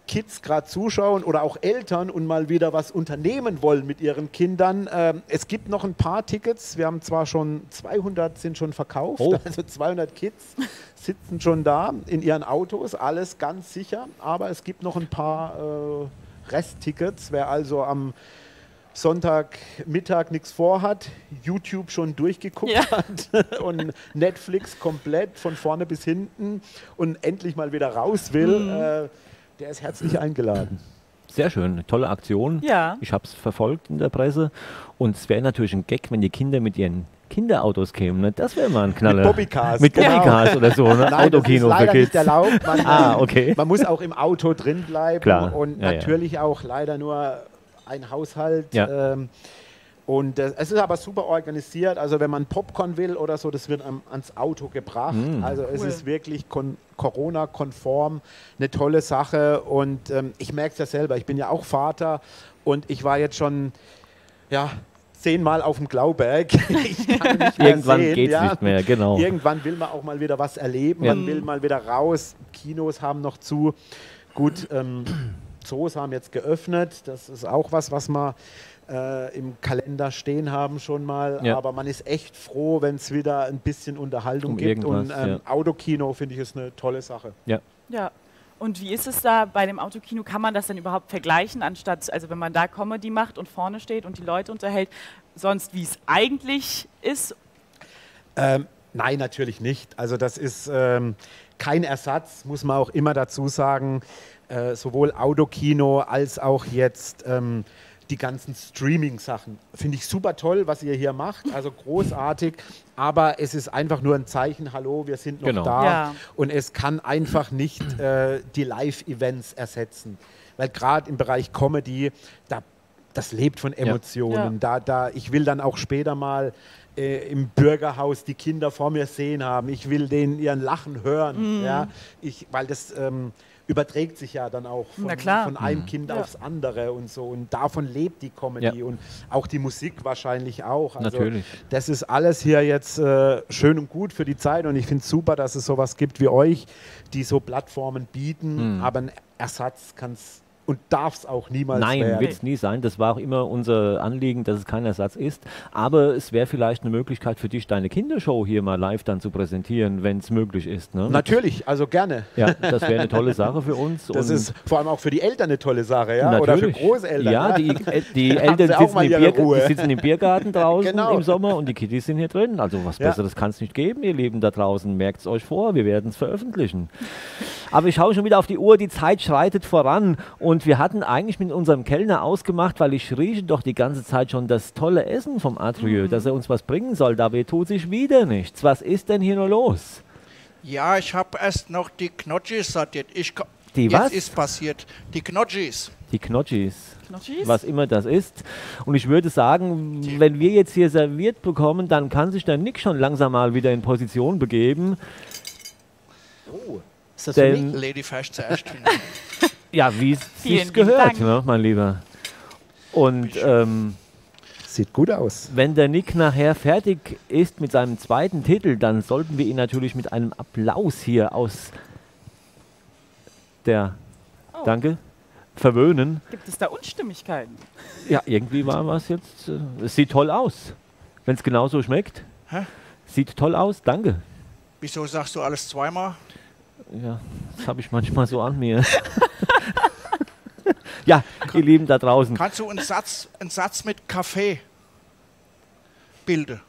Kids gerade zuschauen oder auch Eltern und mal wieder was unternehmen wollen mit ihren Kindern. Ähm, es gibt noch ein paar Tickets. Wir haben zwar schon 200 sind schon verkauft, Oh. also 200 Kids sitzen schon da in ihren Autos, alles ganz sicher. Aber es gibt noch ein paar äh, Resttickets. Wer also am Sonntagmittag nichts vorhat, YouTube schon durchgeguckt Ja. hat (laughs) und Netflix komplett von vorne bis hinten und endlich mal wieder raus will, Mhm. äh, der ist herzlich eingeladen. Sehr schön, eine tolle Aktion. Ja. Ich habe es verfolgt in der Presse. Und es wäre natürlich ein Gag, wenn die Kinder mit ihren Kinderautos kämen. Ne? Das wäre mal ein Knaller. Bobbycars, Mit genau. Bobbycars oder so. Ne? (laughs) Nein, das ist Autokino leider nicht erlaubt. Man, Ah, okay. man muss auch im Auto drin bleiben Klar, und ja, ja. natürlich auch leider nur ein Haushalt. Ja. Ähm, und äh, es ist aber super organisiert. Also wenn man Popcorn will oder so, das wird am, ans Auto gebracht. Mm. Also es Cool. ist wirklich kon Corona-konform, eine tolle Sache. Und ähm, ich merke es ja selber. Ich bin ja auch Vater und ich war jetzt schon ja zehnmal auf dem Glauberg. (laughs) Ich kann nicht mehr Irgendwann sehen, geht's ja. nicht mehr, genau. Irgendwann will man auch mal wieder was erleben, Ja. man will mal wieder raus. Kinos haben noch zu. Gut, ähm, (clears throat) Zoos haben jetzt geöffnet. Das ist auch was, was wir äh, im Kalender stehen haben schon mal. Ja. Aber man ist echt froh, wenn es wieder ein bisschen Unterhaltung Um gibt. Und ähm, Autokino finde ich ist eine tolle Sache. Ja. Ja. Und wie ist es da bei dem Autokino? Kann man das denn überhaupt vergleichen, anstatt, also wenn man da Comedy macht und vorne steht und die Leute unterhält, sonst wie es eigentlich ist? Ähm, nein, natürlich nicht. Also das ist ähm, kein Ersatz, muss man auch immer dazu sagen. Äh, sowohl Autokino als auch jetzt ähm, die ganzen Streaming-Sachen. Finde ich super toll, was ihr hier macht. Also großartig. Aber es ist einfach nur ein Zeichen, hallo, wir sind noch Genau. da. Ja. Und es kann einfach nicht äh, die Live-Events ersetzen. Weil gerade im Bereich Comedy, da, das lebt von Emotionen. Da, da, ich will dann auch später mal äh, im Bürgerhaus die Kinder vor mir sehen haben. Ich will denen ihren Lachen hören. Ja? Ich, weil das ähm, überträgt sich ja dann auch von, von einem Kind Ja. aufs andere und so. Und davon lebt die Comedy Ja. und auch die Musik wahrscheinlich auch. Also Natürlich. Das ist alles hier jetzt äh, schön und gut für die Zeit und ich finde es super, dass es sowas gibt wie euch, die so Plattformen bieten, Hm. aber ein Ersatz kann es und darf es auch niemals Nein, werden. wird es nie sein. Das war auch immer unser Anliegen, dass es kein Ersatz ist. Aber es wäre vielleicht eine Möglichkeit für dich, deine Kindershow hier mal live dann zu präsentieren, wenn es möglich ist. Ne? Natürlich, also gerne. Ja, das wäre eine tolle Sache für uns. Das ist vor allem auch für die Eltern eine tolle Sache, ja? Oder für Natürlich. Großeltern. Ja, die, (laughs) äh, die Eltern sitzen im, die sitzen im Biergarten (laughs) draußen Genau. im Sommer und die Kiddies sind hier drin. Also was Ja. Besseres kann es nicht geben, ihr Lieben da draußen. Merkt es euch vor, wir werden es veröffentlichen. Aber ich schaue schon wieder auf die Uhr, die Zeit schreitet voran und wir hatten eigentlich mit unserem Kellner ausgemacht, weil ich rieche doch die ganze Zeit schon das tolle Essen vom Atrieu, Mhm. dass er uns was bringen soll. Dabei tut sich wieder nichts. Was ist denn hier nur los? Ja, ich habe erst noch die Knotschis sortiert. Ich, Die jetzt was? ist passiert. Die Knotschis. Die Knotschis. Knotschis? was immer das ist. Und ich würde sagen, wenn wir jetzt hier serviert bekommen, dann kann sich der Nick schon langsam mal wieder in Position begeben. Ist das Denn- Lady Fash zuerst. (laughs) Ja, wie es gehört, ne, mein Lieber. Und ähm, Sieht gut aus. wenn der Nick nachher fertig ist mit seinem zweiten Titel, dann sollten wir ihn natürlich mit einem Applaus hier aus der, Oh. danke, verwöhnen. Gibt es da Unstimmigkeiten? Ja, irgendwie war was jetzt. Äh, es sieht toll aus. Wenn es genauso schmeckt. Hä? Sieht toll aus, danke. Wieso sagst du alles zweimal? Ja, das habe ich manchmal so an mir. ja, ihr Lieben da draußen. Kannst du einen Satz, einen Satz mit Kaffee bilden?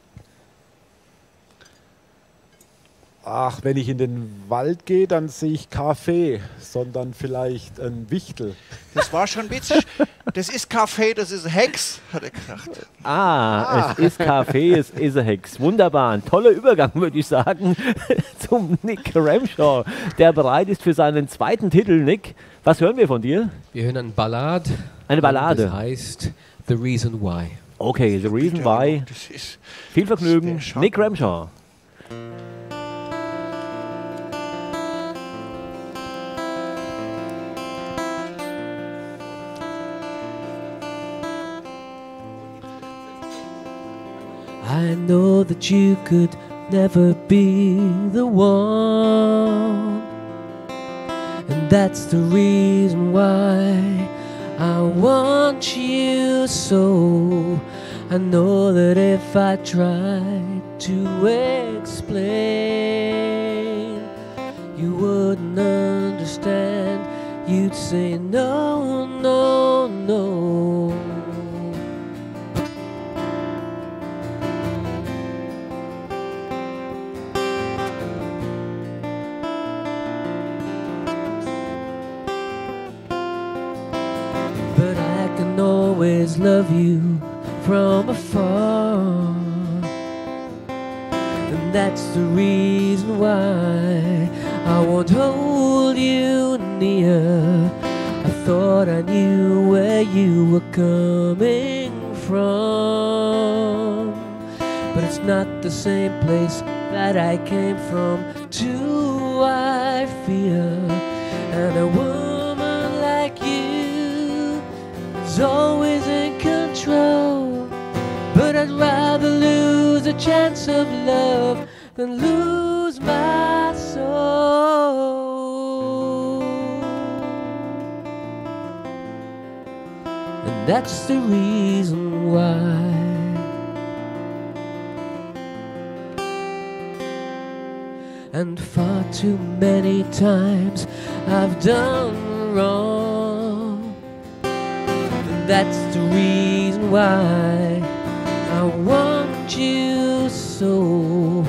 Ach, wenn ich in den Wald gehe, dann sehe ich Kaffee, sondern vielleicht ein Wichtel. Das war schon witzig. Das ist Kaffee, das ist Hex, hat er gesagt. Ah, es ist Kaffee, es ist ein Hex. Wunderbar, ein toller Übergang, würde ich sagen, (laughs) zum Nick Ramshaw, der bereit ist für seinen zweiten Titel. Nick, was hören wir von dir? Wir hören eine Ballade. Eine Ballade. Das heißt The Reason Why. Okay, The Reason Why. Viel Vergnügen, Nick. Ramshaw. I know that you could never be the one. And that's the reason why I want you so. I know that if I tried to explain, you wouldn't understand. You'd say, no, no, no. Always love you from afar. And that's the reason why I won't hold you near. I thought I knew where you were coming from. But it's not the same place that I came from. Too, I fear. And a woman always in control. But I'd rather lose a chance of love than lose my soul. And that's the reason why. And far too many times I've done wrong. That's the reason why I want you so.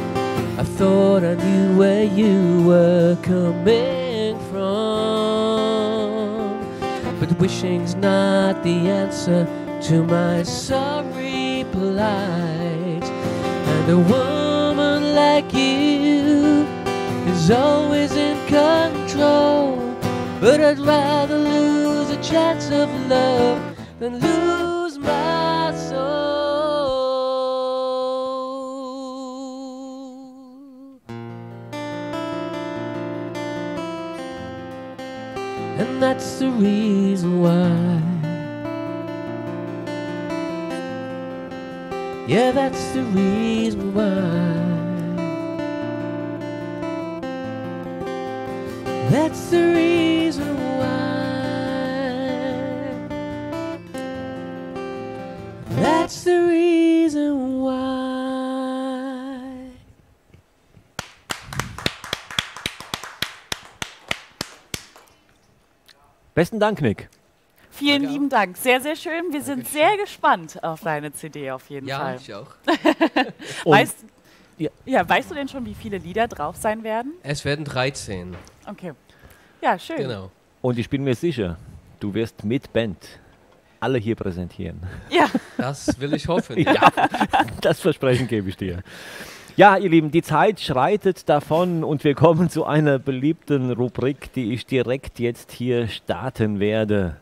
I thought I knew where you were coming from. But wishing's not the answer to my sorry plight. And a woman like you is always in control. But I'd rather lose a chance of love than lose my soul. And that's the reason why. Yeah, that's the reason why. That's the reason That's the reason why. Besten Dank, Nick. Vielen lieben Dank. Sehr, sehr schön. Wir sind sehr gespannt auf deine CD auf jeden Ja, Fall. ich auch. (laughs) Und- Weißt, Ja. ja, weißt du denn schon, wie viele Lieder drauf sein werden? Es werden 13. Okay. Ja, schön. Genau. Und ich bin mir sicher, du wirst mit Band alle hier präsentieren. Ja, Das will ich hoffen. (laughs) Ja, das Versprechen gebe ich dir. Ja, ihr Lieben, die Zeit schreitet davon und wir kommen zu einer beliebten Rubrik, die ich direkt jetzt hier starten werde.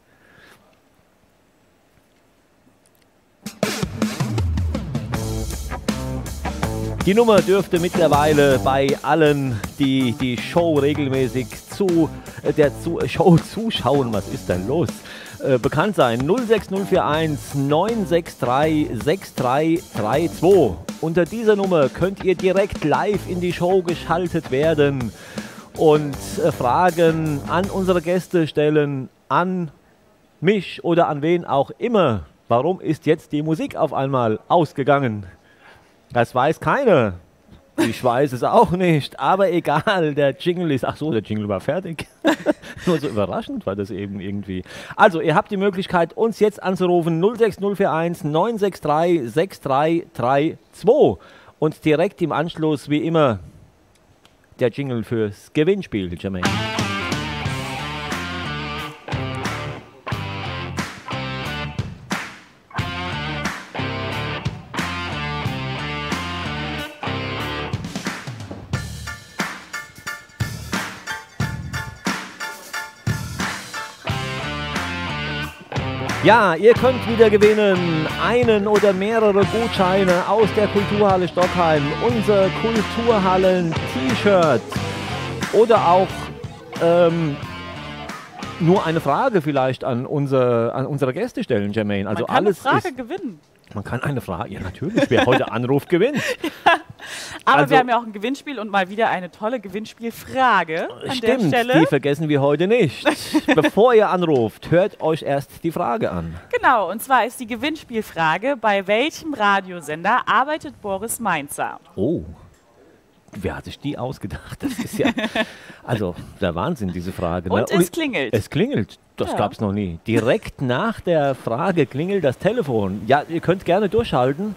Die Nummer dürfte mittlerweile bei allen, die die Show regelmäßig zu äh, der zu, Show zuschauen, was ist denn los? Äh, bekannt sein. 06041 963 6332. Unter dieser Nummer könnt ihr direkt live in die Show geschaltet werden und äh, Fragen an unsere Gäste stellen, an mich oder an wen auch immer. Warum ist jetzt die Musik auf einmal ausgegangen? Das weiß keiner. Ich weiß es auch nicht, aber egal, der Jingle ist. Ach so, der Jingle war fertig. (laughs) Nur so überraschend war das eben irgendwie. Also, ihr habt die Möglichkeit, uns jetzt anzurufen: 06041 963 6332. Und direkt im Anschluss, wie immer, der Jingle fürs Gewinnspiel, Jermaine. Ja, ihr könnt wieder gewinnen einen oder mehrere Gutscheine aus der Kulturhalle Stockheim, unser Kulturhallen-T-Shirt oder auch ähm, nur eine Frage vielleicht an, unser, an unsere Gäste stellen, Jermaine. Also Man kann alles eine Frage ist, gewinnen. Man kann eine Frage, ja natürlich, wer heute anruft, gewinnt. (laughs) Aber Also- wir haben ja auch ein Gewinnspiel und mal wieder eine tolle Gewinnspielfrage an Stimmt, der Stelle. die vergessen wir heute nicht. (laughs) Bevor ihr anruft, hört euch erst die Frage an. Genau, und zwar ist die Gewinnspielfrage, bei welchem Radiosender arbeitet Boris Mainzer? Oh, wer hat sich die ausgedacht? Das ist ja, (laughs) also der Wahnsinn, diese Frage. ne? Und es klingelt. Es klingelt, das Ja. gab es noch nie. Direkt nach der Frage klingelt das Telefon. Ja, ihr könnt gerne durchschalten.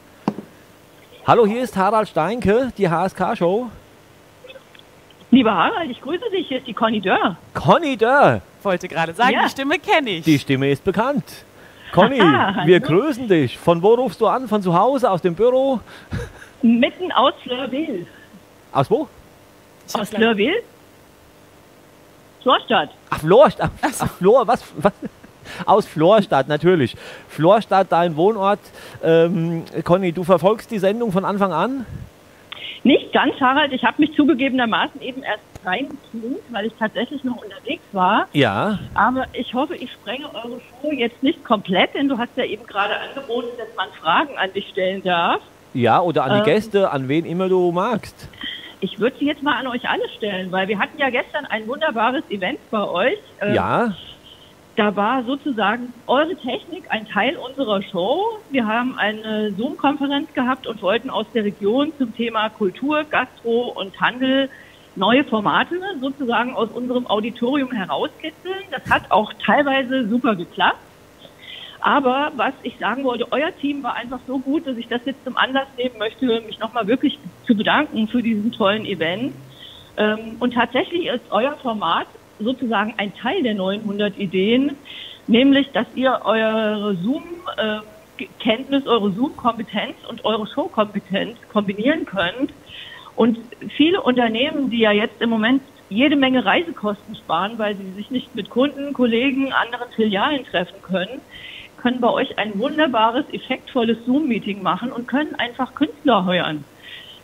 Hallo, hier ist Harald Steinke, die HSK-Show. Lieber Harald, ich grüße dich. Hier ist die Conny Dörr. Conny Dörr, Wollte gerade sagen, Ja. die Stimme kenne ich. die Stimme ist bekannt. Conny, Aha, wir grüßen dich. Von wo rufst du an? Von zu Hause, aus dem Büro? Mitten aus Fleurville. Aus wo? Aus Fleurville? Florstadt. Ach, Florstadt. Ach, ach Flor, was, was? Aus Florstadt, natürlich. Florstadt, dein Wohnort. Ähm, Conny, du verfolgst die Sendung von Anfang an? Nicht ganz, Harald. Ich habe mich zugegebenermaßen eben erst reingeklingt, weil ich tatsächlich noch unterwegs war. Ja. Aber ich hoffe, ich sprenge eure Show jetzt nicht komplett, denn du hast ja eben gerade angeboten, dass man Fragen an dich stellen darf. Ja, oder an die Ähm. Gäste, an wen immer du magst. Ich würde sie jetzt mal an euch alle stellen, weil wir hatten ja gestern ein wunderbares Event bei euch. Ähm, Ja, Da war sozusagen eure Technik ein Teil unserer Show. Wir haben eine Zoom-Konferenz gehabt und wollten aus der Region zum Thema Kultur, Gastro und Handel neue Formate sozusagen aus unserem Auditorium herauskitzeln. Das hat auch teilweise super geklappt. Aber was ich sagen wollte, euer Team war einfach so gut, dass ich das jetzt zum Anlass nehmen möchte, mich nochmal wirklich zu bedanken für diesen tollen Event. Ähm, und tatsächlich ist euer Format sozusagen ein Teil der 900 Ideen, nämlich, dass ihr eure Zoom-Kenntnis, eure Zoom-Kompetenz und eure Show-Kompetenz kombinieren könnt. Und viele Unternehmen, die ja jetzt im Moment jede Menge Reisekosten sparen, weil sie sich nicht mit Kunden, Kollegen, anderen Filialen treffen können, können bei euch ein wunderbares, effektvolles Zoom-Meeting machen und können einfach Künstler heuern.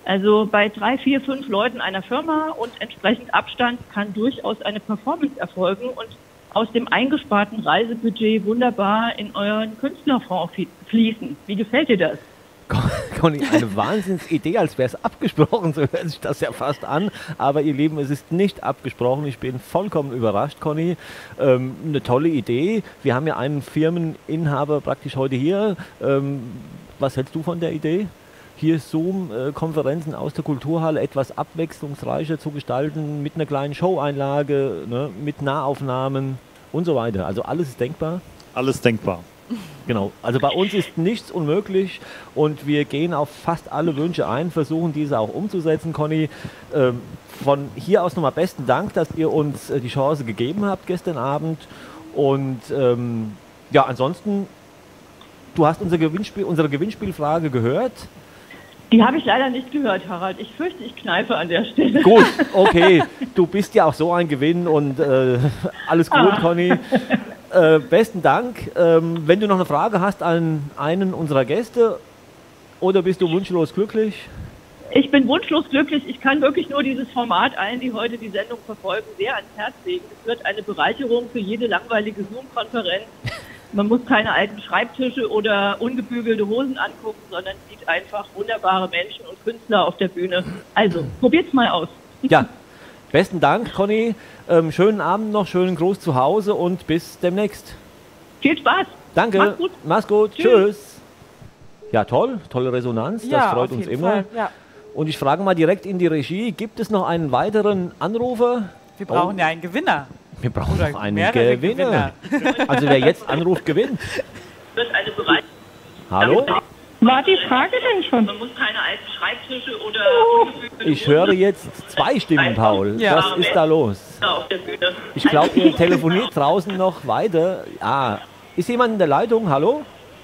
Also bei drei, vier, fünf Leuten einer Firma und entsprechend Abstand kann durchaus eine Performance erfolgen und aus dem eingesparten Reisebudget wunderbar in euren Künstlerfonds flie- fließen. Wie gefällt dir das? (laughs) Conny, eine Wahnsinnsidee, als wäre es abgesprochen. So hört sich das ja fast an. Aber ihr Lieben, es ist nicht abgesprochen. Ich bin vollkommen überrascht, Conny. Ähm, eine tolle Idee. Wir haben ja einen Firmeninhaber praktisch heute hier. Ähm, was hältst du von der Idee? Hier Zoom-Konferenzen aus der Kulturhalle etwas abwechslungsreicher zu gestalten, mit einer kleinen Show-Einlage, ne, mit Nahaufnahmen und so weiter. Also alles ist denkbar. Alles denkbar. Genau, also bei uns ist nichts unmöglich und wir gehen auf fast alle Wünsche ein, versuchen diese auch umzusetzen, Conny. Ähm, von hier aus nochmal besten Dank, dass ihr uns äh, die Chance gegeben habt gestern Abend. Und ähm, ja, ansonsten, du hast unser Gewinnspiel, unsere Gewinnspielfrage gehört. Die habe ich leider nicht gehört, Harald. Ich fürchte, ich kneife an der Stelle. Gut, (laughs) okay. Du bist ja auch so ein Gewinn und äh, alles gut, Ah. Conny. (laughs) Äh, besten Dank. Ähm, wenn du noch eine Frage hast an einen unserer Gäste oder bist du wunschlos glücklich? Ich bin wunschlos glücklich. Ich kann wirklich nur dieses Format allen, die heute die Sendung verfolgen, sehr ans Herz legen. Es wird eine Bereicherung für jede langweilige Zoom-Konferenz. Man muss keine alten Schreibtische oder ungebügelte Hosen angucken, sondern sieht einfach wunderbare Menschen und Künstler auf der Bühne. Also, probiert's mal aus. Ja, besten Dank, Conny. Ähm, schönen Abend noch, schönen Gruß zu Hause und bis demnächst. Viel Spaß. Danke. Mach's gut. Mach's gut. Tschüss. Tschüss. Ja, toll. Tolle Resonanz. Das Ja, freut auf uns immer. Ja. Und ich frage mal direkt in die Regie: Gibt es noch einen weiteren Anrufer? Wir brauchen ja einen Gewinner. Wir brauchen Oder noch einen mehrere Gewinner. Also wer jetzt anruft, gewinnt. Wird eine Bereicherung. Hallo? War die Frage denn schon? Man muss keine alten Schreibtische oder ungebügelte Ich höre jetzt zwei Stimmen, Paul. Ja. Was ist da los? Ich glaube, ihr (laughs) telefoniert draußen noch weiter. Ah, ist jemand in der Leitung? Hallo?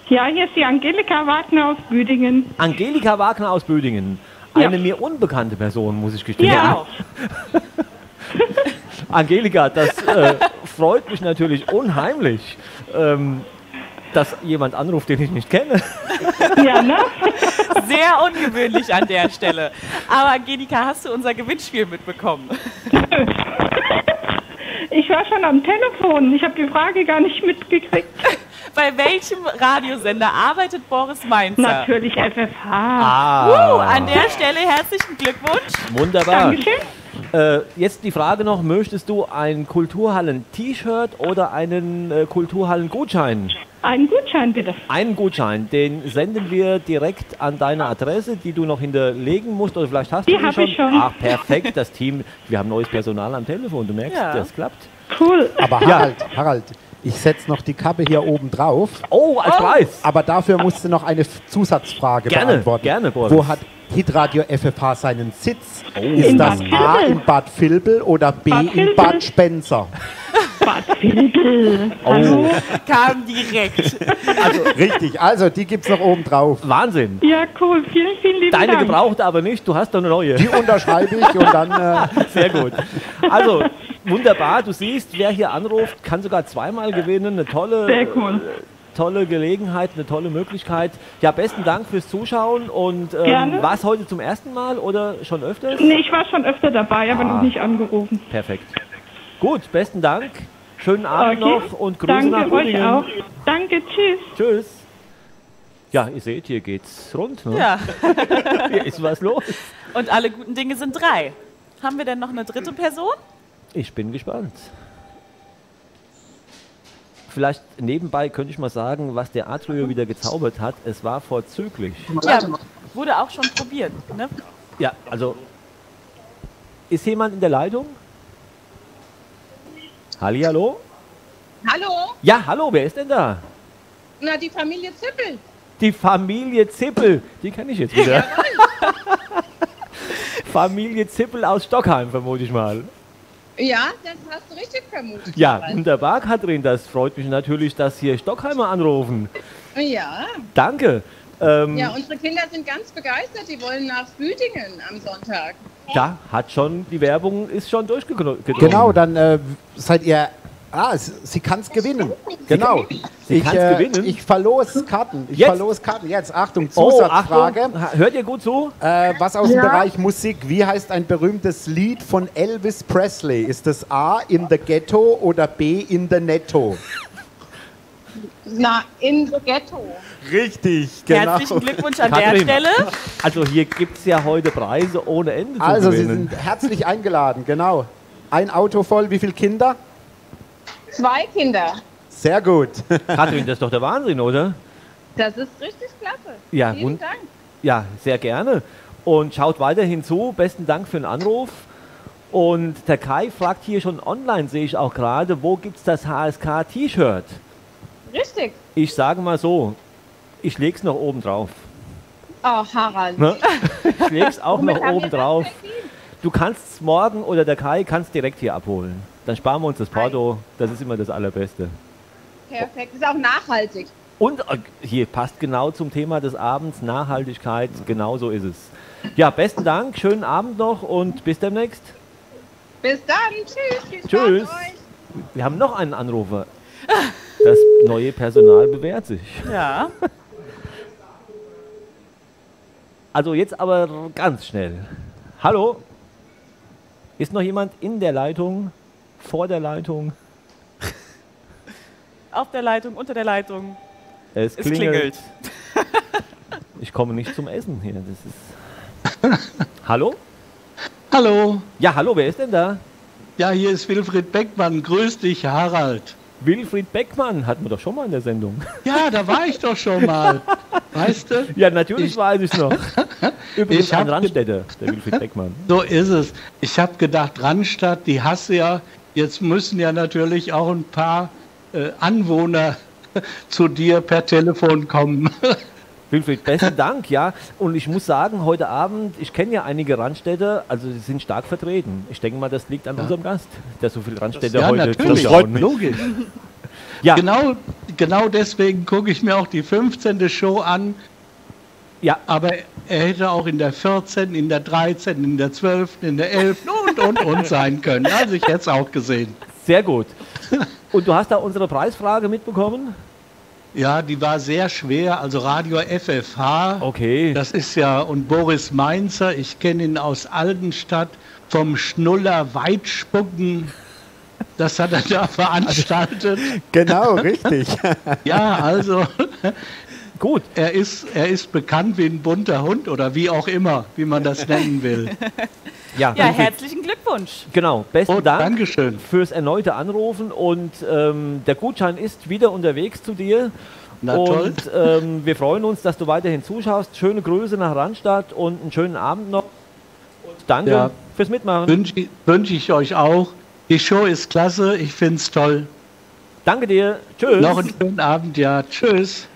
Ja, hier ist die Angelika Wagner aus Büdingen. Angelika Wagner aus Büdingen. Eine mir unbekannte Person, muss ich gestehen. Ja. (laughs) Angelika, das äh, freut mich natürlich unheimlich, ähm, dass jemand anruft, den ich nicht kenne. (laughs) Ja, ne? Sehr ungewöhnlich an der Stelle. Aber Angelika, hast du unser Gewinnspiel mitbekommen? (laughs) Ich war schon am Telefon. Ich habe die Frage gar nicht mitgekriegt. (laughs) Bei welchem Radiosender arbeitet Boris Mainzer? Natürlich FFH. Ah. Uh, an der Stelle herzlichen Glückwunsch. Wunderbar. Dankeschön. Äh, jetzt die Frage noch, möchtest du ein Kulturhallen-T-Shirt oder einen äh, Kulturhallen-Gutschein? Einen Gutschein bitte. Einen Gutschein, den senden wir direkt an deine Adresse, die du noch hinterlegen musst oder vielleicht hast Die du die schon. ich schon. Ach, perfekt, das Team, wir haben neues Personal am Telefon, du merkst, Ja. das klappt. Cool. Aber Ja. Harald, Harald, ich setze noch die Kappe hier oben drauf. Oh, als Preis. Aber dafür musst du noch eine Zusatzfrage Gerne, beantworten. gerne, Boris. Wo hat Hitradio FFH seinen Sitz? Ist In das Bad A in Bad Vilbel oder B Bad in. Bad Spencer? Bad Vilbel. Oh. Kam direkt. Richtig, also die gibt es noch oben drauf. Wahnsinn. Ja, cool. Vielen, vielen lieben Deine Dank. gebrauchte aber nicht, du hast doch eine neue. Die unterschreibe ich und dann. Äh, Sehr gut. Also, wunderbar. Du siehst, wer hier anruft, kann sogar zweimal gewinnen. Eine tolle, Sehr cool. äh, tolle Gelegenheit, eine tolle Möglichkeit. Ja, besten Dank fürs Zuschauen. Und ähm, war es heute zum ersten Mal oder schon öfters? Nee, ich war schon öfter dabei, aber Ah. noch nicht angerufen. Perfekt. Gut, besten Dank. Schönen Abend Okay. noch und Grüße nach Danke euch auch. Danke, tschüss. Tschüss. Ja, ihr seht, hier geht's rund. Ne? Ja. (laughs) Hier ist was los. Und alle guten Dinge sind drei. Haben wir denn noch eine dritte Person? Ich bin gespannt. Vielleicht nebenbei könnte ich mal sagen, was der Atrio wieder gezaubert hat. Es war vorzüglich. Ja, wurde auch schon probiert. Ne? Ja, also ist jemand in der Leitung? Hallihallo? Hallo? Ja, hallo, wer ist denn da? Na, die Familie Zippel. Die Familie Zippel. Die kenne ich jetzt wieder. (laughs) (laughs) Familie Zippel aus Stockheim, vermute ich mal. Ja, das hast du richtig vermutet. Ja, wunderbar, Katrin. Das freut mich natürlich, dass hier Stockheimer anrufen. Ja. Danke. Ähm, Ja, unsere Kinder sind ganz begeistert. Die wollen nach Büdingen am Sonntag. Da hat schon, die Werbung ist schon durchgedrungen. genau, dann äh, seid ihr. Ah, sie, sie kann es gewinnen. Genau. Sie ich, kann's äh, gewinnen? Ich verlos Karten. Ich Jetzt? verlos Karten. Jetzt, Achtung, Oh, Zusatzfrage. Achtung, ha- hört ihr gut zu? Äh, was aus dem Ja. Bereich Musik? Wie heißt ein berühmtes Lied von Elvis Presley? Ist das A in the Ghetto oder B in the Netto? Na, in the Ghetto. Richtig, genau. Herzlichen Glückwunsch an der Katrin, Stelle. Also hier gibt es ja heute Preise ohne Ende zu Also, Sie gewinnen. sind herzlich eingeladen, genau. Ein Auto voll, wie viele Kinder? Zwei Kinder. Sehr gut. Katrin, das ist doch der Wahnsinn, oder? Das ist richtig klasse. Ja, Vielen Dank. Ja, sehr gerne. Und schaut weiterhin zu. Besten Dank für den Anruf. Und der Kai fragt hier schon online, sehe ich auch gerade, wo gibt es das HSK-T-Shirt? Richtig. Ich sage mal so, ich lege es noch oben drauf. Oh, Harald. Ne? (laughs) Ich lege es auch noch oben drauf. Du kannst es morgen oder der Kai kann es direkt hier abholen. Dann sparen wir uns das Porto. Das ist immer das Allerbeste. Perfekt. Ist auch nachhaltig. Und äh, hier passt genau zum Thema des Abends Nachhaltigkeit. Genau so ist es. Ja, besten Dank, schönen Abend noch und bis demnächst. Bis dann. Tschüss. Tschüss. euch. Wir haben noch einen Anrufer. Das neue Personal bewährt sich. Ja. (laughs) Also jetzt aber ganz schnell. Hallo? Ist noch jemand in der Leitung? Vor der Leitung? Auf der Leitung, unter der Leitung. Es Es klingelt. klingelt. (laughs) Ich komme nicht zum Essen hier. Das ist. (laughs) Hallo? Hallo. Ja, hallo, wer ist denn da? Ja, hier ist Wilfried Beckmann. Grüß dich, Harald. Wilfried Beckmann hatten wir doch schon mal in der Sendung. (laughs) Ja, da war ich doch schon mal. Weißt du? Ja, natürlich Ich- weiß ich noch. Übrigens Ich ein Randstädter, der Wilfried Beckmann. So ist es. Ich habe gedacht, Randstadt, die hasse ja. Jetzt müssen ja natürlich auch ein paar äh, Anwohner (laughs) zu dir per Telefon kommen. (laughs) Wilfried, besten Dank, ja. Und ich muss sagen, heute Abend, ich kenne ja einige Randstädter, also sie sind stark vertreten. Ich denke mal, das liegt an unserem Gast, der so viele Randstädter ja, heute natürlich. zuschauen. Logisch. Ja. Genau, genau deswegen gucke ich mir auch die 15. Show an. Ja. Aber er hätte auch in der 14., in der 13., in der 12., in der 11. (laughs) und, und, und sein können. Also ich hätte es auch gesehen. Sehr gut. Und du hast da unsere Preisfrage mitbekommen? Ja, die war sehr schwer. Also Radio FFH. Okay. Das ist ja, und Boris Mainzer, ich kenne ihn aus Aldenstadt, vom Schnuller Weitspucken. Das hat er da (laughs) veranstaltet. Genau, richtig. (laughs) Ja, also. Gut. Er ist, er ist bekannt wie ein bunter Hund oder wie auch immer, wie man das nennen will. (laughs) Ja, Ja, herzlichen Glückwunsch. Genau, besten Oh, Dank Dankeschön. fürs erneute Anrufen und ähm, der Gutschein ist wieder unterwegs zu dir. Na und toll. Ähm, wir freuen uns, dass du weiterhin zuschaust. Schöne Grüße nach Randstadt und einen schönen Abend noch. Und danke Ja. fürs Mitmachen. Wünsche wünsch ich euch auch. Die Show ist klasse, ich finde es toll. Danke dir. Tschüss. Noch einen schönen Abend, ja. Tschüss.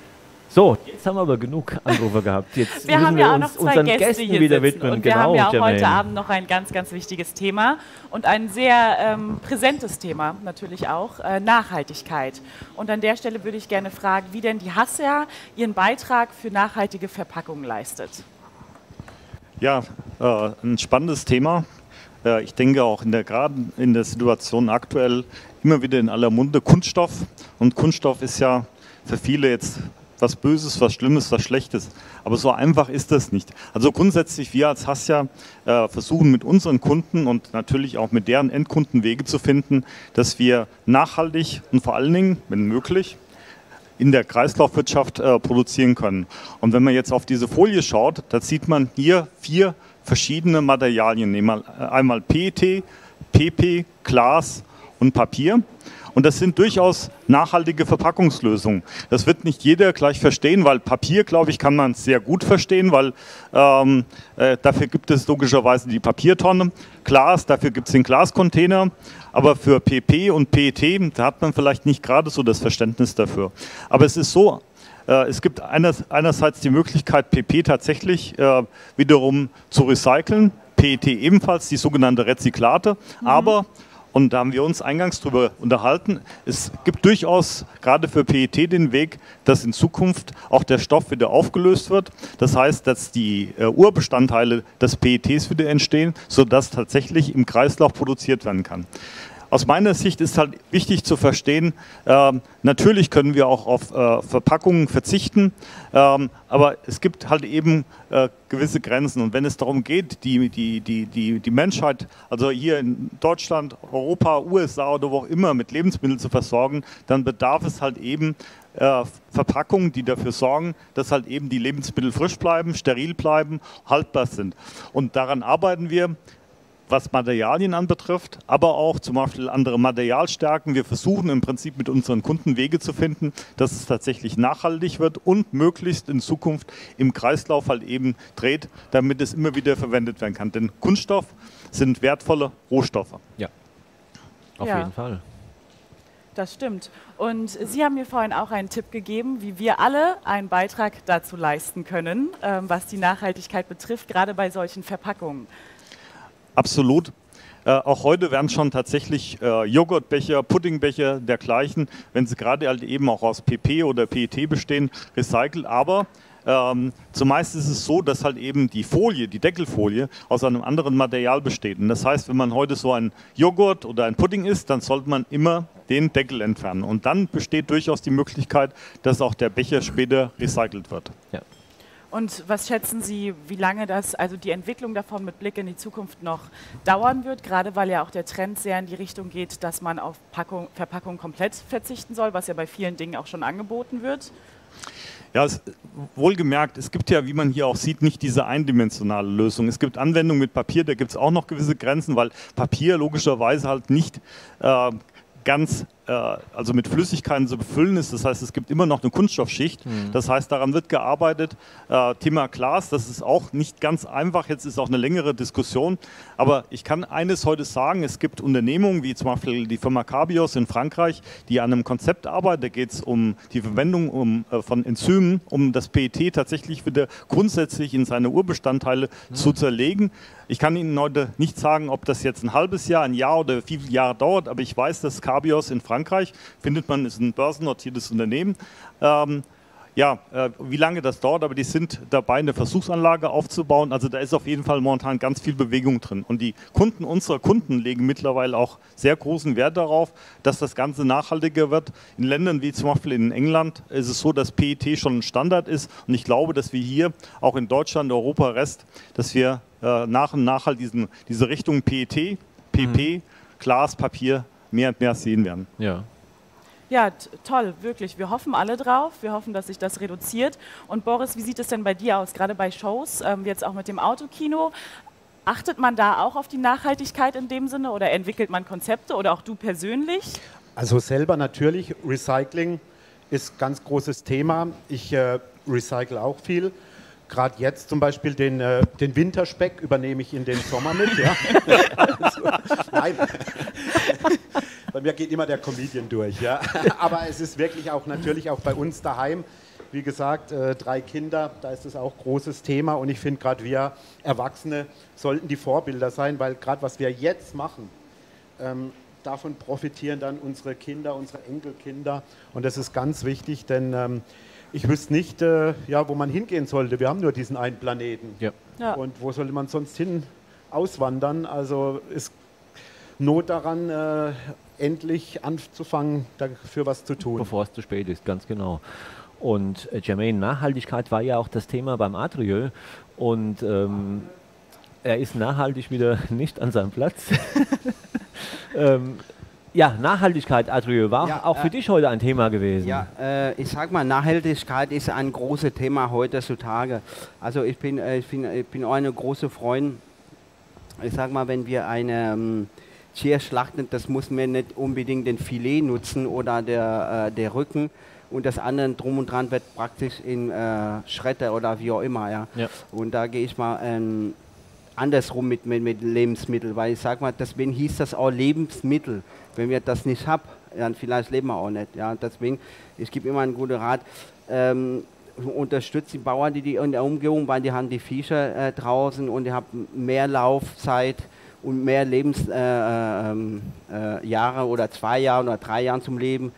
So, jetzt haben wir aber genug Anrufer gehabt. Jetzt Wir müssen haben wir ja auch uns noch zwei unseren Gäste Gästen hier wieder widmen. Und wir genau, haben ja auch Jermaine. heute Abend noch ein ganz, ganz wichtiges Thema und ein sehr ähm, präsentes Thema natürlich auch, äh, Nachhaltigkeit. Und an der Stelle würde ich gerne fragen, wie denn die Hassia ihren Beitrag für nachhaltige Verpackungen leistet. Ja, äh, ein spannendes Thema. Äh, ich denke auch in der gerade in der Situation aktuell immer wieder in aller Munde Kunststoff. Und Kunststoff ist ja für viele jetzt was Böses, was Schlimmes, was Schlechtes. Aber so einfach ist das nicht. Also grundsätzlich, wir als Hassia äh, versuchen mit unseren Kunden und natürlich auch mit deren Endkunden Wege zu finden, dass wir nachhaltig und vor allen Dingen, wenn möglich, in der Kreislaufwirtschaft äh, produzieren können. Und wenn man jetzt auf diese Folie schaut, da sieht man hier vier verschiedene Materialien, einmal PET, PP, Glas und Papier. Und das sind durchaus nachhaltige Verpackungslösungen. Das wird nicht jeder gleich verstehen, weil Papier, glaube ich, kann man sehr gut verstehen, weil ähm, äh, dafür gibt es logischerweise die Papiertonne. Glas, dafür gibt es den Glascontainer. Aber für PP und PET, da hat man vielleicht nicht gerade so das Verständnis dafür. Aber es ist so, äh, es gibt einerseits die Möglichkeit, PP tatsächlich äh, wiederum zu recyceln, PET ebenfalls, die sogenannte Rezyklate. Aber, und da haben wir uns eingangs darüber unterhalten, es gibt durchaus gerade für PET den Weg, dass in Zukunft auch der Stoff wieder aufgelöst wird. Das heißt, dass die äh, Urbestandteile des PETs wieder entstehen, sodass tatsächlich im Kreislauf produziert werden kann. Aus meiner Sicht ist halt wichtig zu verstehen, ähm, natürlich können wir auch auf äh, Verpackungen verzichten, ähm, aber es gibt halt eben äh, gewisse Grenzen. Und wenn es darum geht, die, die, die, die, die Menschheit, also hier in Deutschland, Europa, USA oder wo auch immer, mit Lebensmitteln zu versorgen, dann bedarf es halt eben äh, Verpackungen, die dafür sorgen, dass halt eben die Lebensmittel frisch bleiben, steril bleiben, haltbar sind. Und daran arbeiten wir was Materialien anbetrifft, aber auch zum Beispiel andere Materialstärken. Wir versuchen im Prinzip mit unseren Kunden Wege zu finden, dass es tatsächlich nachhaltig wird und möglichst in Zukunft im Kreislauf halt eben dreht, damit es immer wieder verwendet werden kann. Denn Kunststoff sind wertvolle Rohstoffe. Ja, auf Ja. jeden Fall. Das stimmt. Und Sie haben mir vorhin auch einen Tipp gegeben, wie wir alle einen Beitrag dazu leisten können, ähm, was die Nachhaltigkeit betrifft, gerade bei solchen Verpackungen. Absolut. Äh, auch heute werden schon tatsächlich äh, Joghurtbecher, Puddingbecher dergleichen, wenn sie gerade halt eben auch aus PP oder PET bestehen, recycelt. Aber ähm, zumeist ist es so, dass halt eben die Folie, die Deckelfolie, aus einem anderen Material besteht. Und das heißt, wenn man heute so ein Joghurt oder ein Pudding isst, dann sollte man immer den Deckel entfernen. Und dann besteht durchaus die Möglichkeit, dass auch der Becher später recycelt wird. Ja. Und was schätzen Sie, wie lange das, also die Entwicklung davon mit Blick in die Zukunft noch dauern wird, gerade weil ja auch der Trend sehr in die Richtung geht, dass man auf Packung, Verpackung komplett verzichten soll, was ja bei vielen Dingen auch schon angeboten wird? Ja, es, wohlgemerkt, es gibt ja, wie man hier auch sieht, nicht diese eindimensionale Lösung. Es gibt Anwendungen mit Papier, da gibt es auch noch gewisse Grenzen, weil Papier logischerweise halt nicht äh, ganz, also mit Flüssigkeiten zu befüllen ist. Das heißt, es gibt immer noch eine Kunststoffschicht. Mhm. Das heißt, daran wird gearbeitet. Äh, Thema Glas, das ist auch nicht ganz einfach. Jetzt ist auch eine längere Diskussion. Aber ich kann eines heute sagen, es gibt Unternehmungen, wie zum Beispiel die Firma Cabios in Frankreich, die an einem Konzept arbeitet. Da geht es um die Verwendung um, äh, von Enzymen, um das PET tatsächlich wieder grundsätzlich in seine Urbestandteile zu zerlegen. Ich kann Ihnen heute nicht sagen, ob das jetzt ein halbes Jahr, ein Jahr oder wie viele Jahre dauert, aber ich weiß, dass Cabios in Frankreich, findet man, ist ein börsennotiertes Unternehmen, ähm, ja, äh, wie lange das dauert, aber die sind dabei, eine Versuchsanlage aufzubauen. Also da ist auf jeden Fall momentan ganz viel Bewegung drin. Und die Kunden unserer Kunden legen mittlerweile auch sehr großen Wert darauf, dass das Ganze nachhaltiger wird. In Ländern wie zum Beispiel in England ist es so, dass PET schon ein Standard ist. Und ich glaube, dass wir hier auch in Deutschland, Europa, Rest, dass wir äh, nach und nach halt diesen, diese Richtung PET, PP, Glas, Papier mehr und mehr sehen werden. Ja. Ja, toll, wirklich. Wir hoffen alle drauf. Wir hoffen, dass sich das reduziert. Und Boris, wie sieht es denn bei dir aus, gerade bei Shows, ähm, jetzt auch mit dem Autokino? Achtet man da auch auf die Nachhaltigkeit in dem Sinne oder entwickelt man Konzepte oder auch du persönlich? Also selber natürlich, Recycling ist ganz großes Thema. Ich äh, recycle auch viel. Gerade jetzt zum Beispiel den, äh, den Winterspeck übernehme ich in den Sommer mit. Ja. also, (laughs) nein. Bei mir geht immer der Comedian durch. Ja. Aber es ist wirklich auch natürlich auch bei uns daheim. Wie gesagt, äh, drei Kinder, da ist es auch großes Thema. Und ich finde gerade wir Erwachsene sollten die Vorbilder sein, weil gerade was wir jetzt machen, ähm, davon profitieren dann unsere Kinder, unsere Enkelkinder. Und das ist ganz wichtig, denn ähm, ich wüsste nicht, äh, ja, wo man hingehen sollte. Wir haben nur diesen einen Planeten. Ja. Ja. Und wo sollte man sonst hin auswandern? Also ist Not daran, äh, endlich anzufangen, dafür was zu tun. Bevor es zu spät ist, ganz genau. Und äh, Jermaine, Nachhaltigkeit war ja auch das Thema beim Adrieu. Und ähm, er ist nachhaltig wieder (laughs) nicht an seinem Platz. (laughs) ähm, ja, Nachhaltigkeit, Adrieu, war Ja, auch für äh, dich heute ein Thema gewesen. Ja, äh, ich sag mal, Nachhaltigkeit ist ein großes Thema heutzutage. Also ich bin, äh, ich bin, ich bin auch eine große Freund. Ich sag mal, wenn wir eine ähm, Tier schlachten, das muss man nicht unbedingt den Filet nutzen oder der, äh, der Rücken und das andere drum und dran wird praktisch in äh, Schredder oder wie auch immer. Ja. Ja. Und da gehe ich mal ähm, andersrum mit, mit, mit Lebensmitteln, weil ich sag mal, deswegen hieß das auch Lebensmittel. Wenn wir das nicht haben, dann vielleicht leben wir auch nicht. Ja. Deswegen, ich gebe immer einen guten Rat. Ähm, unterstützt die Bauern, die, die in der Umgebung, weil die haben die Viecher äh, draußen und die haben mehr Laufzeit und mehr Lebensjahre äh, ähm, äh, Jahre oder zwei Jahre oder drei Jahren zum Leben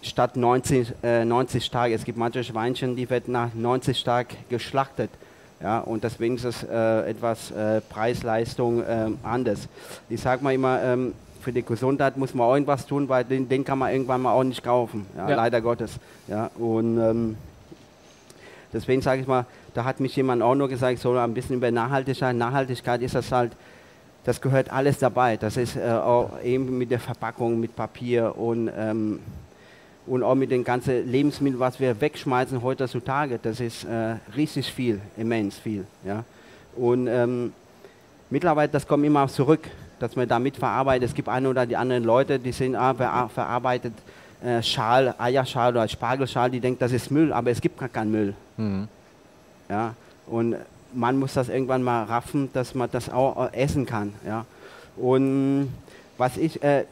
statt 90, äh, 90 Tage. Es gibt manche Schweinchen, die werden nach 90 Tagen geschlachtet. Ja, und deswegen ist es äh, etwas äh, Preis-Leistung äh, anders. Ich sage mal immer, ähm, für die Gesundheit muss man auch irgendwas tun, weil den, den kann man irgendwann mal auch nicht kaufen. Ja, Ja. Leider Gottes. Ja, und ähm, deswegen sage ich mal, da hat mich jemand auch nur gesagt, so ein bisschen über Nachhaltigkeit. Nachhaltigkeit ist das halt, das gehört alles dabei. Das ist äh, auch eben mit der Verpackung, mit Papier und, ähm, und auch mit den ganzen Lebensmitteln, was wir wegschmeißen heutzutage. Das ist äh, richtig viel, immens viel. Ja. Und ähm, mittlerweile, das kommt immer zurück, dass man damit verarbeitet. Es gibt eine oder die anderen Leute, die sind ah, ver verarbeitet äh, Schal, Eierschal oder Spargelschal, die denken, das ist Müll, aber es gibt gar keinen Müll. Mhm. Ja? Und man muss das irgendwann mal raffen, dass man das auch äh, essen kann. Ja? Und was ich, äh,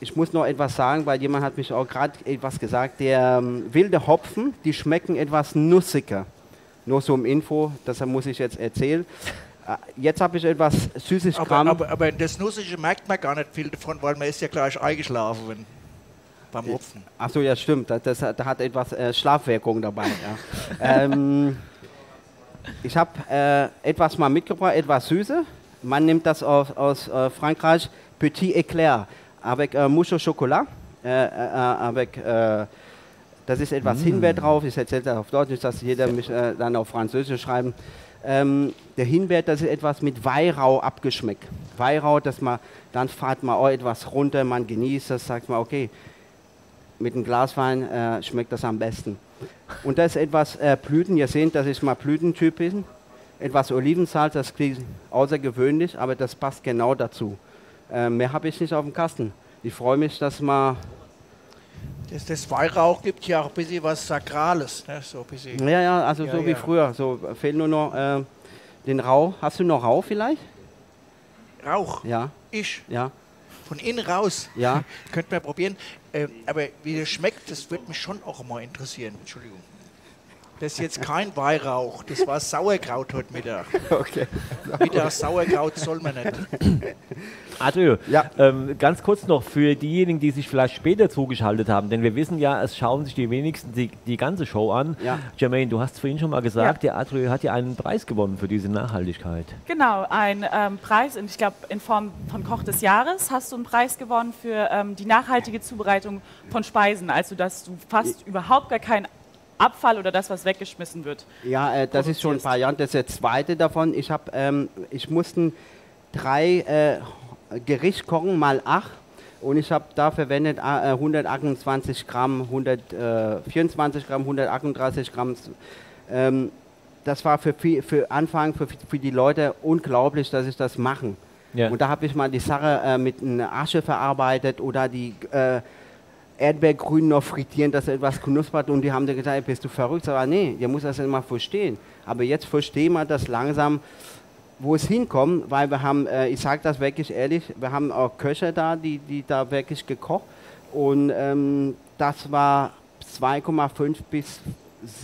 ich muss noch etwas sagen, weil jemand hat mich auch gerade etwas gesagt, der ähm, wilde Hopfen, die schmecken etwas nussiger. Nur so im Info, das muss ich jetzt erzählen. Äh, Jetzt habe ich etwas süßes Aber, Kram. aber, aber das Nussige merkt man gar nicht viel davon, weil man ist ja gleich eingeschlafen beim Hopfen. Ach so, ja stimmt. Das, das, da hat etwas äh, Schlafwirkung dabei. Ja. (laughs) ähm, ich habe äh, etwas mal mitgebracht, etwas Süße. Man nimmt das aus, aus äh, Frankreich, Petit Éclair, avec äh, Mousse au Chocolat, äh, äh, avec, äh, das ist etwas Mm. Himbeer drauf, ich erzähle das auf Deutsch, nicht, dass jeder mich äh, dann auf Französisch schreiben. Ähm, der Himbeer, das ist etwas mit Weihrauch abgeschmeckt. Weihrauch, dass man, dann fahrt man auch etwas runter, man genießt das, sagt man, okay, mit einem Glas Wein äh, schmeckt das am besten. Und das ist etwas äh, Blüten, ihr seht, das ist mal Blütentyp. Etwas Olivensalz, das klingt außergewöhnlich, aber das passt genau dazu. Äh, mehr habe ich nicht auf dem Kasten. Ich freue mich, dass man. Das, das Weihrauch gibt ja auch ein bisschen was Sakrales. Ne? So bisschen. Ja, ja, also Ja, so wie ja. früher. So fehlt nur noch äh, den Rauch. Hast du noch Rauch vielleicht? Rauch? Ja. Ich? Ja. Von innen raus? Ja. (laughs) Könnten wir probieren. Ähm, aber wie das schmeckt, das würde mich schon auch mal interessieren. Entschuldigung. Das ist jetzt kein Weihrauch, das war Sauerkraut heute Mittag. (laughs) Okay. Mittag Sauerkraut soll man nicht. (clears throat) Adrio, ähm, ganz kurz noch für diejenigen, die sich vielleicht später zugeschaltet haben, denn wir wissen ja, es schauen sich die wenigsten die, die ganze Show an. Ja. Jermaine, du hast vorhin schon mal gesagt, der Adrio hat ja einen Preis gewonnen für diese Nachhaltigkeit. Genau, ein ähm, Preis, und ich glaube in Form von Koch des Jahres hast du einen Preis gewonnen für ähm, die nachhaltige Zubereitung von Speisen, also dass du fast überhaupt gar keinen Abfall oder das, was weggeschmissen wird. Ja, äh, das ist schon ein paar Jahre. Das ist der zweite davon. Ich habe, ähm, ich musste drei äh, Gericht kochen mal acht und ich habe da verwendet äh, 128 Gramm, 124 Gramm, 138 Gramm. Ähm, das war für, viel- für Anfang für, für die Leute unglaublich, dass ich das machen. Ja. Und da habe ich mal die Sache äh, mit einer Asche verarbeitet oder die äh, Erdbeergrün noch frittieren, dass er etwas knuspert und die haben dann gesagt, ey, bist du verrückt? Aber nee, ihr muss das immer verstehen. Aber jetzt verstehen wir das langsam, wo es hinkommt, weil wir haben, äh, ich sage das wirklich ehrlich, wir haben auch Köche da, die, die da wirklich gekocht und ähm, das war 2,5 bis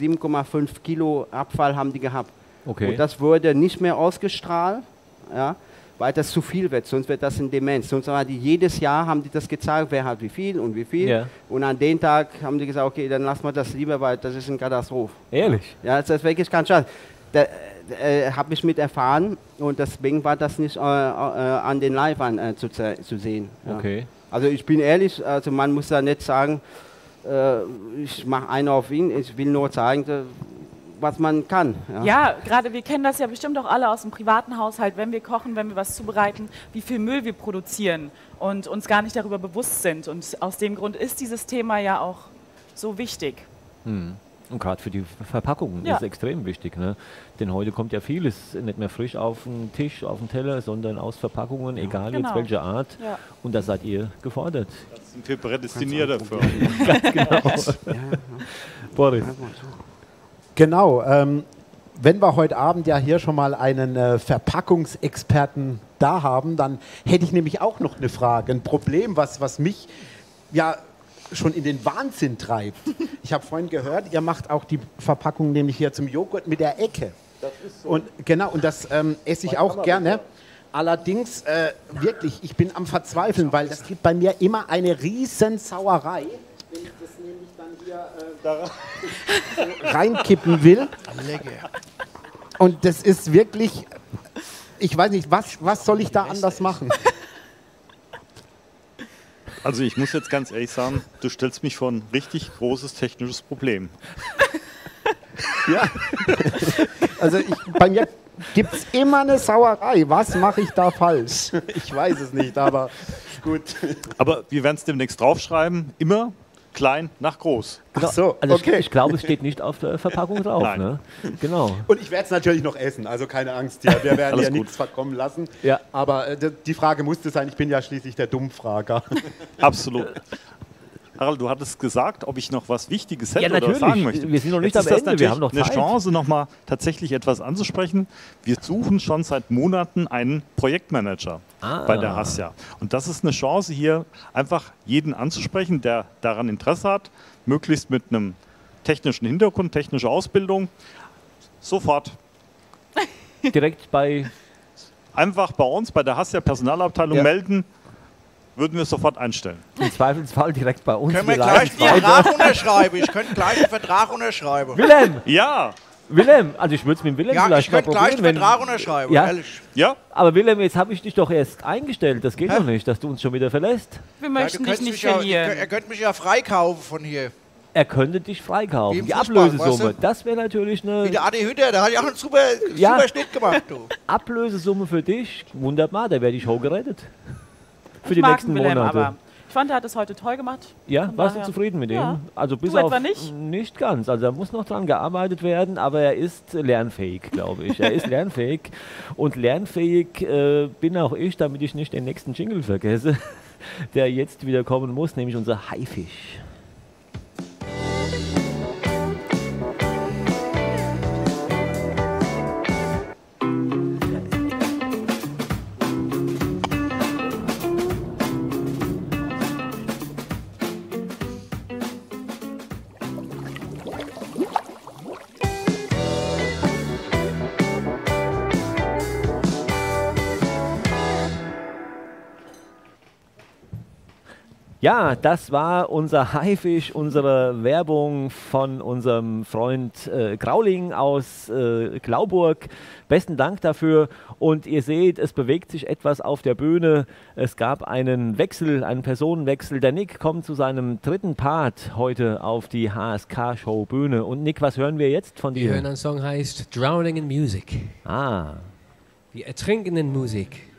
7,5 Kilo Abfall haben die gehabt. Okay. Und das wurde nicht mehr ausgestrahlt, ja, weil das zu viel wird, sonst wird das ein Demenz. Sonst haben die jedes Jahr haben die das gezeigt, wer hat wie viel und wie viel. Ja. Und an dem Tag haben die gesagt, okay, dann lassen wir das lieber, weil das ist eine Katastrophe. Ehrlich? Ja, das ist wirklich ganz schade. Da äh, habe ich mit erfahren und deswegen war das nicht äh, äh, an den Leibern äh, zu, zu sehen. Ja. Okay. Also ich bin ehrlich, also man muss da nicht sagen, äh, ich mache einen auf ihn, ich will nur zeigen, was man kann. Ja, gerade wir kennen das ja bestimmt auch alle aus dem privaten Haushalt, wenn wir kochen, wenn wir was zubereiten, wie viel Müll wir produzieren und uns gar nicht darüber bewusst sind. Und aus dem Grund ist dieses Thema ja auch so wichtig. Hm. Und gerade für die Verpackungen Ja. ist es extrem wichtig. Ne? Denn heute kommt ja vieles nicht mehr frisch auf den Tisch, auf den Teller, sondern aus Verpackungen, egal jetzt Genau. welche Art. Ja. Und da seid ihr gefordert. Sind wir prädestiniert dafür. (laughs) Ganz genau. Boris. Genau. Ähm, wenn wir heute Abend ja hier schon mal einen äh, Verpackungsexperten da haben, dann hätte ich nämlich auch noch eine Frage, ein Problem, was, was mich ja schon in den Wahnsinn treibt. (laughs) Ich habe vorhin gehört, ihr macht auch die Verpackung nämlich hier zum Joghurt mit der Ecke. Und genau, und das ähm, esse ich auch gerne. Allerdings äh, wirklich, ich bin am Verzweifeln, weil das gibt bei mir immer eine riesen Sauerei, wenn ich das nämlich dann hier äh, da reinkippen will. Und das ist wirklich, ich weiß nicht, was, was soll ich da anders machen? Also ich muss jetzt ganz ehrlich sagen, du stellst mich vor ein richtig großes technisches Problem. (laughs) Ja. Also ich, bei mir gibt es immer eine Sauerei. Was mache ich da falsch? Ich weiß es nicht, aber gut. Aber wir werden es demnächst draufschreiben, immer klein nach groß. Ach so, Also okay. ich, ich glaube, es steht nicht auf der Verpackung drauf. Nein. Ne? Genau. Und ich werde es natürlich noch essen, also keine Angst hier. Wir werden (laughs) ja nichts verkommen lassen. Ja. Aber äh, die Frage musste sein, ich bin ja schließlich der Dummfrager. Absolut. (laughs) Harald, du hattest gesagt, ob ich noch was Wichtiges hätte Ja, oder sagen möchte. Wir sind noch nicht Jetzt am ist das Ende, wir haben noch eine Zeit. Chance, nochmal tatsächlich etwas anzusprechen. Wir suchen schon seit Monaten einen Projektmanager Ah. bei der Hassia. Und das ist eine Chance, hier einfach jeden anzusprechen, der daran Interesse hat, möglichst mit einem technischen Hintergrund, technische Ausbildung. Sofort Direkt bei. einfach bei uns, bei der Hassia Personalabteilung Ja. melden, würden wir sofort einstellen. Im Zweifelsfall direkt bei uns. Können wir gleich einen. Vertrag unterschreiben? Ich könnte gleich einen Vertrag unterschreiben. Willem! Ja, Willem! Also ich würde es mit Willem Ja, vielleicht ich mal könnte gleich probieren. einen wenn- Vertrag unterschreiben, Ja. ehrlich. ja. Aber Willem, jetzt habe ich dich doch erst eingestellt. Das geht Hä? doch nicht, dass du uns schon wieder verlässt. Wir Ja, möchten du dich nicht mich ja, verlieren. ihr könnt mich ja freikaufen von hier. Er könnte dich freikaufen. Wie Die Fußball, Ablösesumme, weißt du? das wäre natürlich Wie eine der Adi Hütter, der hat ja auch einen super, Ja. super Schnitt gemacht, du. Ablösesumme für dich. Wunderbar, da wäre die Show gerettet. Für Ich die mag nächsten Willem, Monate. aber ich fand, er hat es heute toll gemacht. Ja, Von warst du zufrieden mit ihm? Ja. Also bis Du auf etwa nicht? nicht ganz. Also da muss noch dran gearbeitet werden, aber er ist lernfähig, glaube ich. Er ist (laughs) lernfähig und lernfähig äh, bin auch ich, damit ich nicht den nächsten Jingle vergesse, (laughs) der jetzt wieder kommen muss, nämlich unser Haifisch. Ja, das war unser Haifisch, unsere Werbung von unserem Freund äh, Grauling aus äh, Glauburg. Besten Dank dafür. Und ihr seht, es bewegt sich etwas auf der Bühne. Es gab einen Wechsel, einen Personenwechsel. Der Nick kommt zu seinem dritten Part heute auf die HSK-Show-Bühne. Und Nick, was hören wir jetzt von Wir hören dir? einen Song heißt Drowning in Music. Ah, Wir ertrinken in Musik.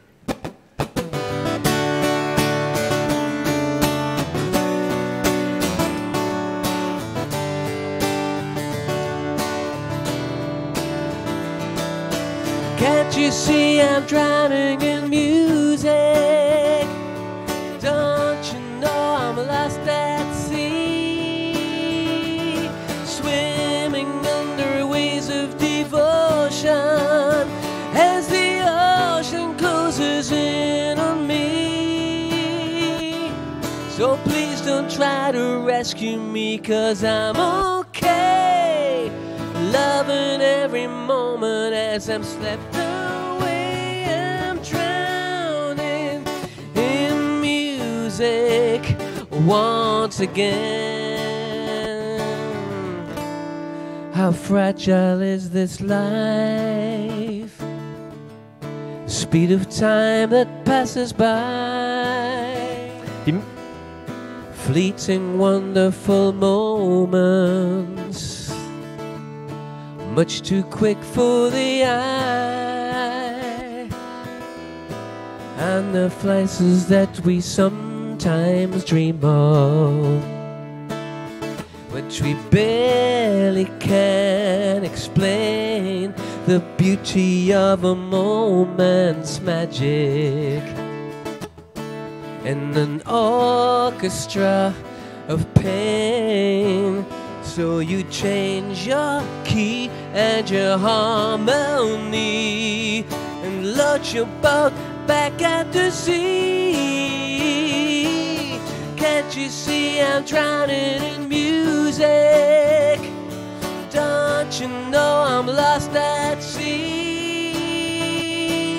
Can't you see I'm drowning in music? Don't you know I'm lost at sea? Swimming under waves of devotion as the ocean closes in on me. So please don't try to rescue me, cause I'm okay. Loving every moment as I'm swept away. I'm drowning in music once again. How fragile is this life? Speed of time that passes by. Fleeting, wonderful moments. Much too quick for the eye. And the places that we sometimes dream of. Which we barely can explain. The beauty of a moment's magic in an orchestra of pain. So you change your key and your harmony and launch your boat back at the sea. Can't you see I'm drowning in music? Don't you know I'm lost at sea?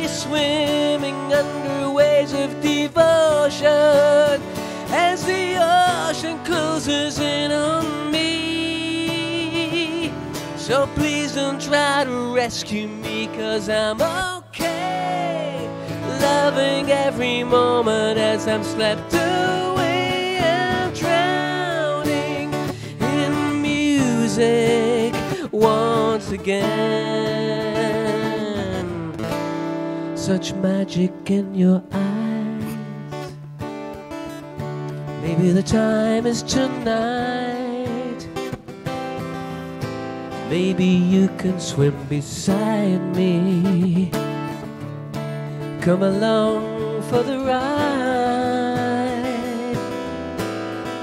Swimming under waves of devotion as the ocean closes in on me. So please don't try to rescue me, cause I'm okay. Loving every moment as I'm slept away and drowning in music once again. Such magic in your eyes. Maybe the time is tonight. Maybe you can swim beside me. Come along for the ride.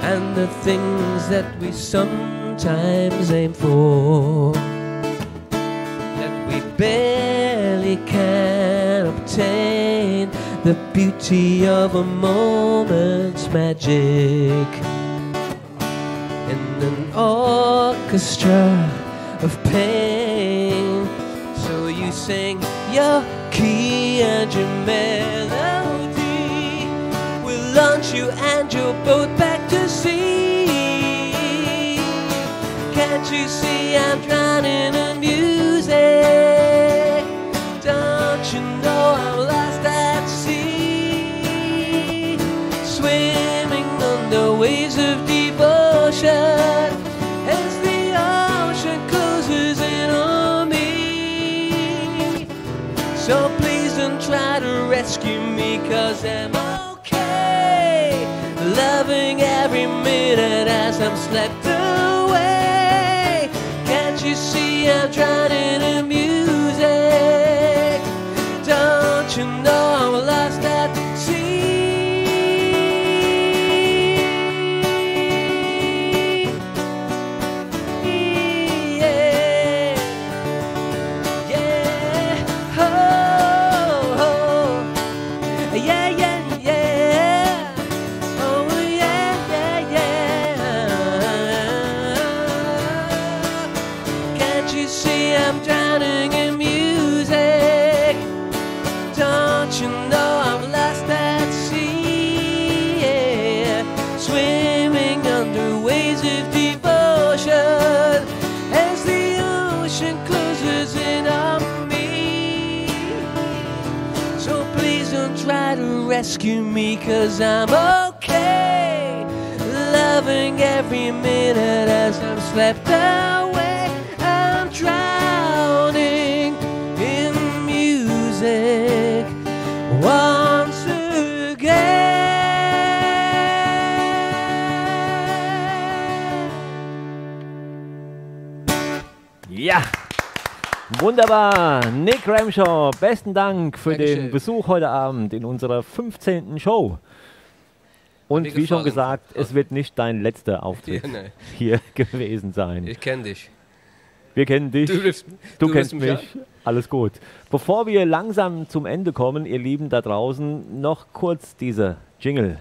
And the things that we sometimes aim for that we barely can obtain the beauty of a moment's magic in an orchestra of pain. So you sing your key and your melody. We'll launch you and your boat back to sea. Can't you see I'm drowning in music? Cause I'm okay. Loving every minute as I'm swept away. Can't you see I'm drowning in music? Ramshaw, besten Dank für den Dankeschön. Besuch heute Abend in unserer 15. Show. Und wie schon gesagt, es wird nicht dein letzter (laughs) Auftritt Ja, hier (laughs) gewesen sein. Ich kenne dich. Wir kennen dich. Du du, du kennst mich mich. Alles gut. Bevor wir langsam zum Ende kommen, ihr Lieben da draußen, noch kurz dieser Jingle.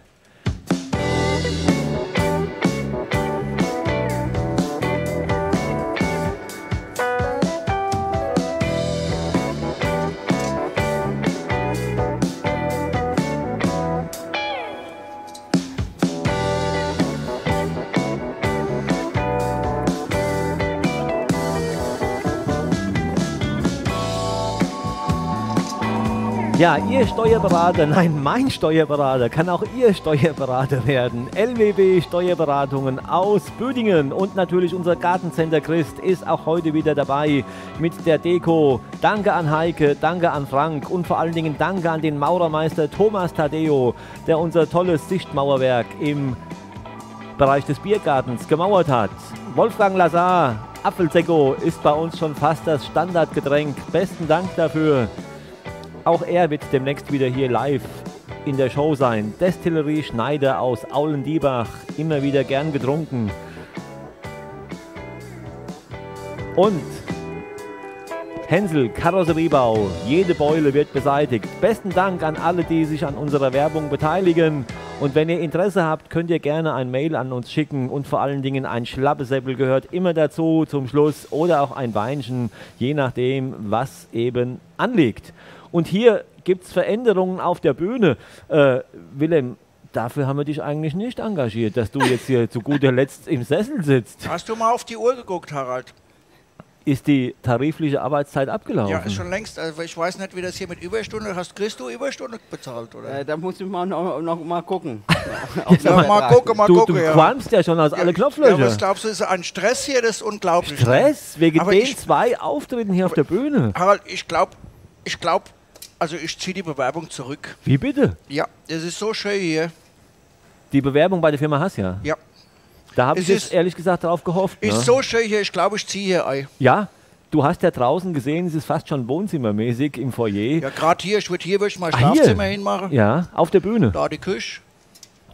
Ja, Ihr Steuerberater, nein, mein Steuerberater kann auch Ihr Steuerberater werden. LWB Steuerberatungen aus Büdingen und natürlich unser Gartencenter Christ ist auch heute wieder dabei mit der Deko. Danke an Heike, danke an Frank und vor allen Dingen danke an den Maurermeister Thomas Tadeo, der unser tolles Sichtmauerwerk im Bereich des Biergartens gemauert hat. Wolfgang Lazar, Apfelzecko ist bei uns schon fast das Standardgetränk. Besten Dank dafür. Auch er wird demnächst wieder hier live in der Show sein. Destillerie Schneider aus Aulendiebach, immer wieder gern getrunken. Und Hänsel Karosseriebau, jede Beule wird beseitigt. Besten Dank an alle, die sich an unserer Werbung beteiligen. Und wenn ihr Interesse habt, könnt ihr gerne ein Mail an uns schicken und vor allen Dingen ein Schlappesäppel gehört immer dazu zum Schluss oder auch ein Weinchen, je nachdem, was eben anliegt. Und hier gibt es Veränderungen auf der Bühne. Äh, Willem, dafür haben wir dich eigentlich nicht engagiert, dass du jetzt hier zu guter Letzt im Sessel sitzt. Hast du mal auf die Uhr geguckt, Harald? ist die tarifliche Arbeitszeit abgelaufen. Ja, ist schon längst. Also ich weiß nicht, wie das hier mit Überstunden hast. Kriegst du Überstunden bezahlt, oder? Äh, da muss ich mal noch, noch mal gucken. (laughs) Ja, mal gucken, mal du, gucken. du ja. qualmst ja schon aus alle Ja, Knopflöcher. was glaubst du, ist ein Stress hier? Das ist unglaublich. Stress wegen Aber den ich- zwei Auftritten hier auf der Bühne. Harald, ich glaube, ich glaube, also ich ziehe die Bewerbung zurück. Wie bitte? Ja, das ist so schön hier. Die Bewerbung bei der Firma Hassia. Ja. Da habe Es ich jetzt ehrlich gesagt darauf gehofft. Ist ne? so schön hier, ich glaube, ich ziehe hier ein. Ja, du hast ja draußen gesehen, es ist fast schon wohnzimmermäßig im Foyer. Ja, gerade hier, ich würde hier würde ich mal Ah? Schlafzimmer hinmachen. Ja, auf der Bühne. Da die Küche.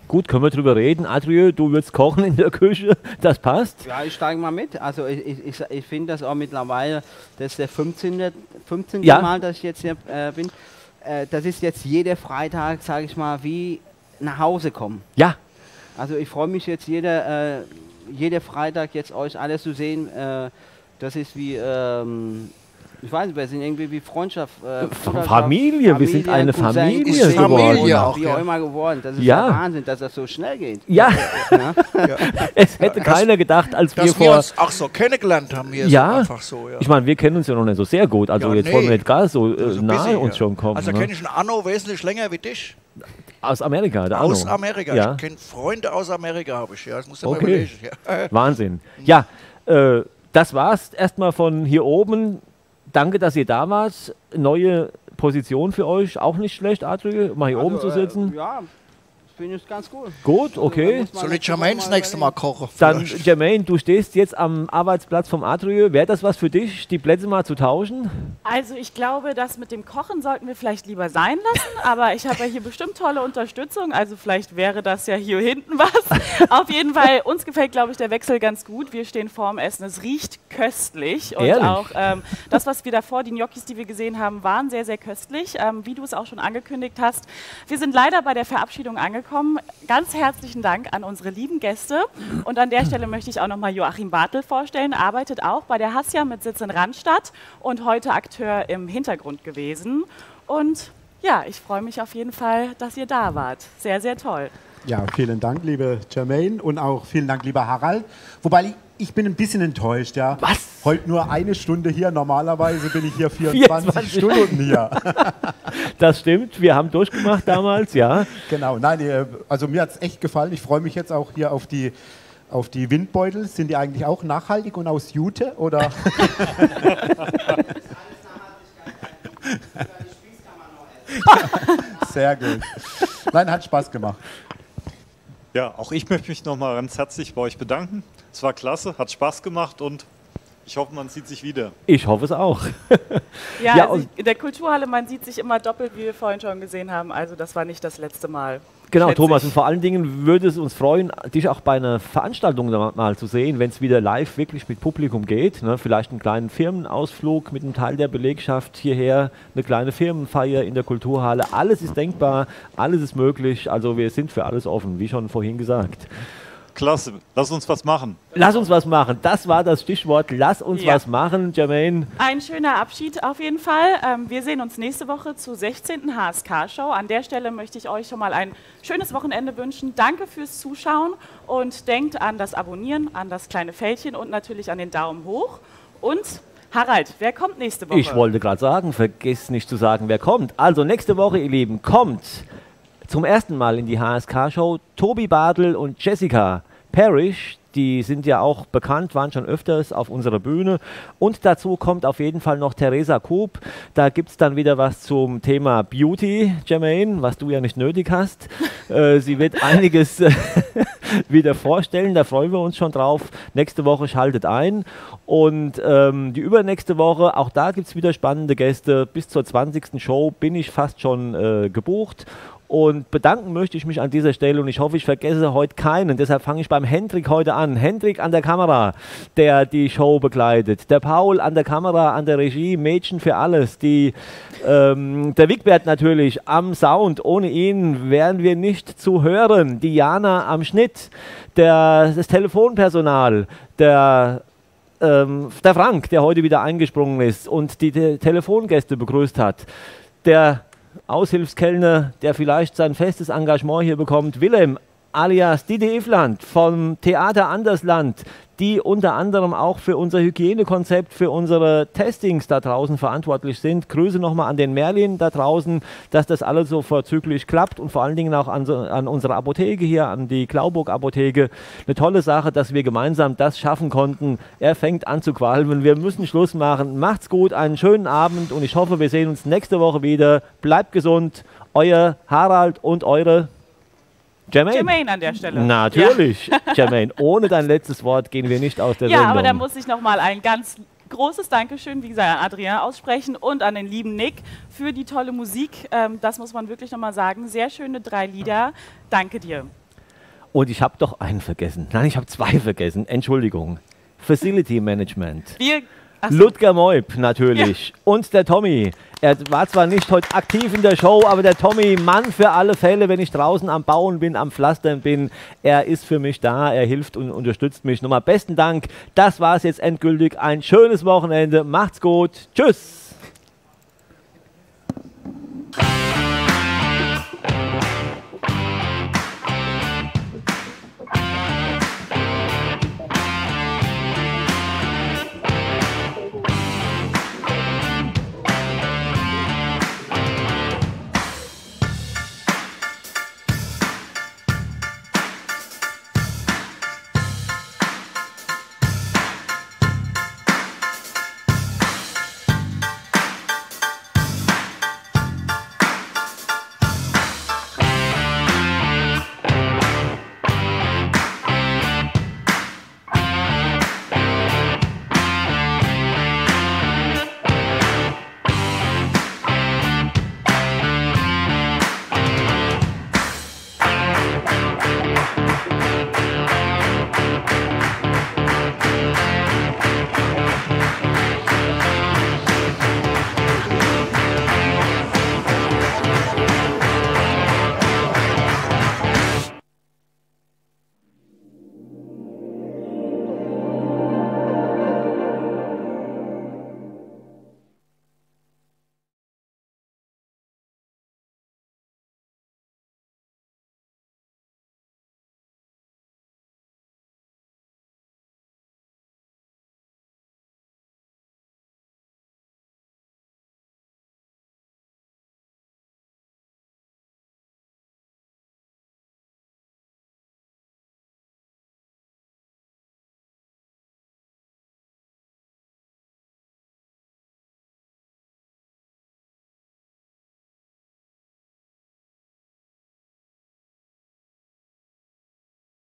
Gut, können wir drüber reden. Adrieu, du würdest kochen in der Küche, das passt. Ja, ich steige mal mit. Also ich, ich, ich, ich finde das auch mittlerweile, das ist der 15. 15. Ja. Mal, dass ich jetzt hier äh, bin. Äh, das ist jetzt jeder Freitag, sage ich mal, wie nach Hause kommen. Ja. Also ich freue mich jetzt jeder, äh, jeder Freitag jetzt euch alle zu sehen. Äh, das ist wie, ähm, ich weiß nicht, wir sind irgendwie wie Freundschaft. Äh, Bruderschaft, Familie, wir sind eine Cousin, Familie geworden. Wie auch, auch ja. immer geworden. Das ist Ja. ja Wahnsinn, dass das so schnell geht. Ja. (laughs) Ja. Es hätte keiner gedacht, als wir Dass wir vor. uns auch so kennengelernt haben hier. ja, So einfach so, ja. ich meine, wir kennen uns ja noch nicht so sehr gut. Also Ja, jetzt nee. wollen wir nicht gar so äh, So nahe busy, uns schon kommen. Also ne? kenne ich einen Anno wesentlich länger wie dich. Aus Amerika, der Aus Arno. Amerika. Ja. Ich kenne Freunde aus Amerika, habe ich. Ja, das mal Okay. überlegen. Ja. Wahnsinn. Ja, äh, das war's erstmal von hier oben. Danke, dass ihr da wart. Neue Position für euch, auch nicht schlecht, Adriel, mal hier oben zu Also, äh, sitzen. Ja, finde ich ganz gut. Gut, okay. Soll ich Jermaine das nächste Mal kochen? Dann, Vielleicht. Jermaine, du stehst jetzt am Arbeitsplatz vom Adriel. Wäre das was für dich, die Plätze mal zu tauschen? Also ich glaube, das mit dem Kochen sollten wir vielleicht lieber sein lassen, (laughs) aber ich habe ja hier bestimmt tolle Unterstützung, also vielleicht wäre das ja hier hinten was. (laughs) Auf jeden Fall, uns gefällt, glaube ich, der Wechsel ganz gut. Wir stehen vorm Essen, es riecht köstlich und Ehrlich? auch ähm, das, was wir davor, die Gnocchis, die wir gesehen haben, waren sehr, sehr köstlich, ähm, wie du es auch schon angekündigt hast. Wir sind leider bei der Verabschiedung angekommen. Ganz herzlichen Dank an unsere lieben Gäste und an der Stelle möchte ich auch nochmal Joachim Bartel vorstellen, arbeitet auch bei der Hassia mit Sitz in Randstadt und heute Akteur im Hintergrund gewesen. Und ja, ich freue mich auf jeden Fall, dass ihr da wart. Sehr, sehr toll. Ja, vielen Dank, liebe Jermaine und auch vielen Dank, lieber Harald. Wobei ich, bin ein bisschen enttäuscht, ja. Was? Heute nur eine Stunde hier, normalerweise bin ich hier (laughs) 24, 24 Stunden hier. (laughs) Das stimmt, wir haben durchgemacht damals, ja. genau, nein, äh, also mir hat es echt gefallen. Ich freue mich jetzt auch hier auf die, auf die Windbeutel. Sind die eigentlich auch nachhaltig und aus Jute? Oder? (laughs) Sehr gut. Nein, hat Spaß gemacht. Ja, auch ich möchte mich nochmal ganz herzlich bei euch bedanken. Es war klasse, hat Spaß gemacht und ich hoffe, man sieht sich wieder. Ich hoffe es auch. (laughs) Ja, Ja, also in der Kulturhalle, man sieht sich immer doppelt, wie wir vorhin schon gesehen haben. Also das war nicht das letzte Mal. Genau, Thomas, ich. und vor allen Dingen würde es uns freuen, dich auch bei einer Veranstaltung mal zu sehen, wenn es wieder live wirklich mit Publikum geht. Ne? Vielleicht einen kleinen Firmenausflug mit einem Teil der Belegschaft hierher, eine kleine Firmenfeier in der Kulturhalle. Alles ist denkbar, alles ist möglich. Also wir sind für alles offen, wie schon vorhin gesagt. Klasse, lass uns was machen. Lass uns was machen. Das war das Stichwort. Lass uns Ja. was machen, Jermaine. Ein schöner Abschied auf jeden Fall. Ähm, wir sehen uns nächste Woche zur 16. HSK-Show. An der Stelle möchte ich euch schon mal ein schönes Wochenende wünschen. Danke fürs Zuschauen und denkt an das Abonnieren, an das kleine Fältchen und natürlich an den Daumen hoch. Und Harald, wer kommt nächste Woche? Ich wollte gerade sagen, vergiss nicht zu sagen, wer kommt. Also nächste Woche, ihr Lieben, kommt zum ersten Mal in die HSK-Show Tobi Bartel und Jessica Parrish. Die sind ja auch bekannt, waren schon öfters auf unserer Bühne. Und dazu kommt auf jeden Fall noch Theresa Kub. Da gibt es dann wieder was zum Thema Beauty, Jermaine, was du ja nicht nötig hast. (laughs) äh, sie wird einiges äh, (laughs) wieder vorstellen, da freuen wir uns schon drauf. Nächste Woche schaltet ein. Und ähm, die übernächste Woche, auch da gibt es wieder spannende Gäste. Bis zur 20. Show bin ich fast schon äh, gebucht. Und bedanken möchte ich mich an dieser Stelle und ich hoffe, ich vergesse heute keinen. Deshalb fange ich beim Hendrik heute an. Hendrik an der Kamera, der die Show begleitet. Der Paul an der Kamera, an der Regie, Mädchen für alles. Die, ähm, der Wigbert natürlich am Sound. Ohne ihn wären wir nicht zu hören. Diana am Schnitt. Der, das Telefonpersonal. Der ähm, der Frank, der heute wieder eingesprungen ist und die Te Telefongäste begrüßt hat, der Aushilfskellner, der vielleicht sein festes Engagement hier bekommt, Willem alias Didi Ifland vom Theater Andersland, die unter anderem auch für unser Hygienekonzept, für unsere Testings da draußen verantwortlich sind. Grüße nochmal an den Merlin da draußen, dass das alles so vorzüglich klappt und vor allen Dingen auch an, an unsere Apotheke hier, an die Klauburg Apotheke. Eine tolle Sache, dass wir gemeinsam das schaffen konnten. Er fängt an zu qualmen. Wir müssen Schluss machen. Macht's gut, einen schönen Abend und ich hoffe, wir sehen uns nächste Woche wieder. Bleibt gesund. Euer Harald und eure Jermaine. Jermaine an der Stelle. Natürlich, ja. (laughs) Jermaine. Ohne dein letztes Wort gehen wir nicht aus der ja, Sendung. Ja, aber da muss ich nochmal ein ganz großes Dankeschön, wie gesagt, an Adrian aussprechen und an den lieben Nick für die tolle Musik. Ähm, das muss man wirklich nochmal sagen. Sehr schöne drei Lieder. Danke dir. Und ich habe doch einen vergessen. Nein, ich habe zwei vergessen. Entschuldigung. Facility Management. Wir so. Ludger Moib natürlich. Ja. Und der Tommy. Er war zwar nicht heute aktiv in der Show, aber der Tommy, Mann für alle Fälle, wenn ich draußen am Bauen bin, am Pflastern bin, er ist für mich da, er hilft und unterstützt mich. Nochmal besten Dank. Das war es jetzt endgültig. Ein schönes Wochenende. Macht's gut. Tschüss.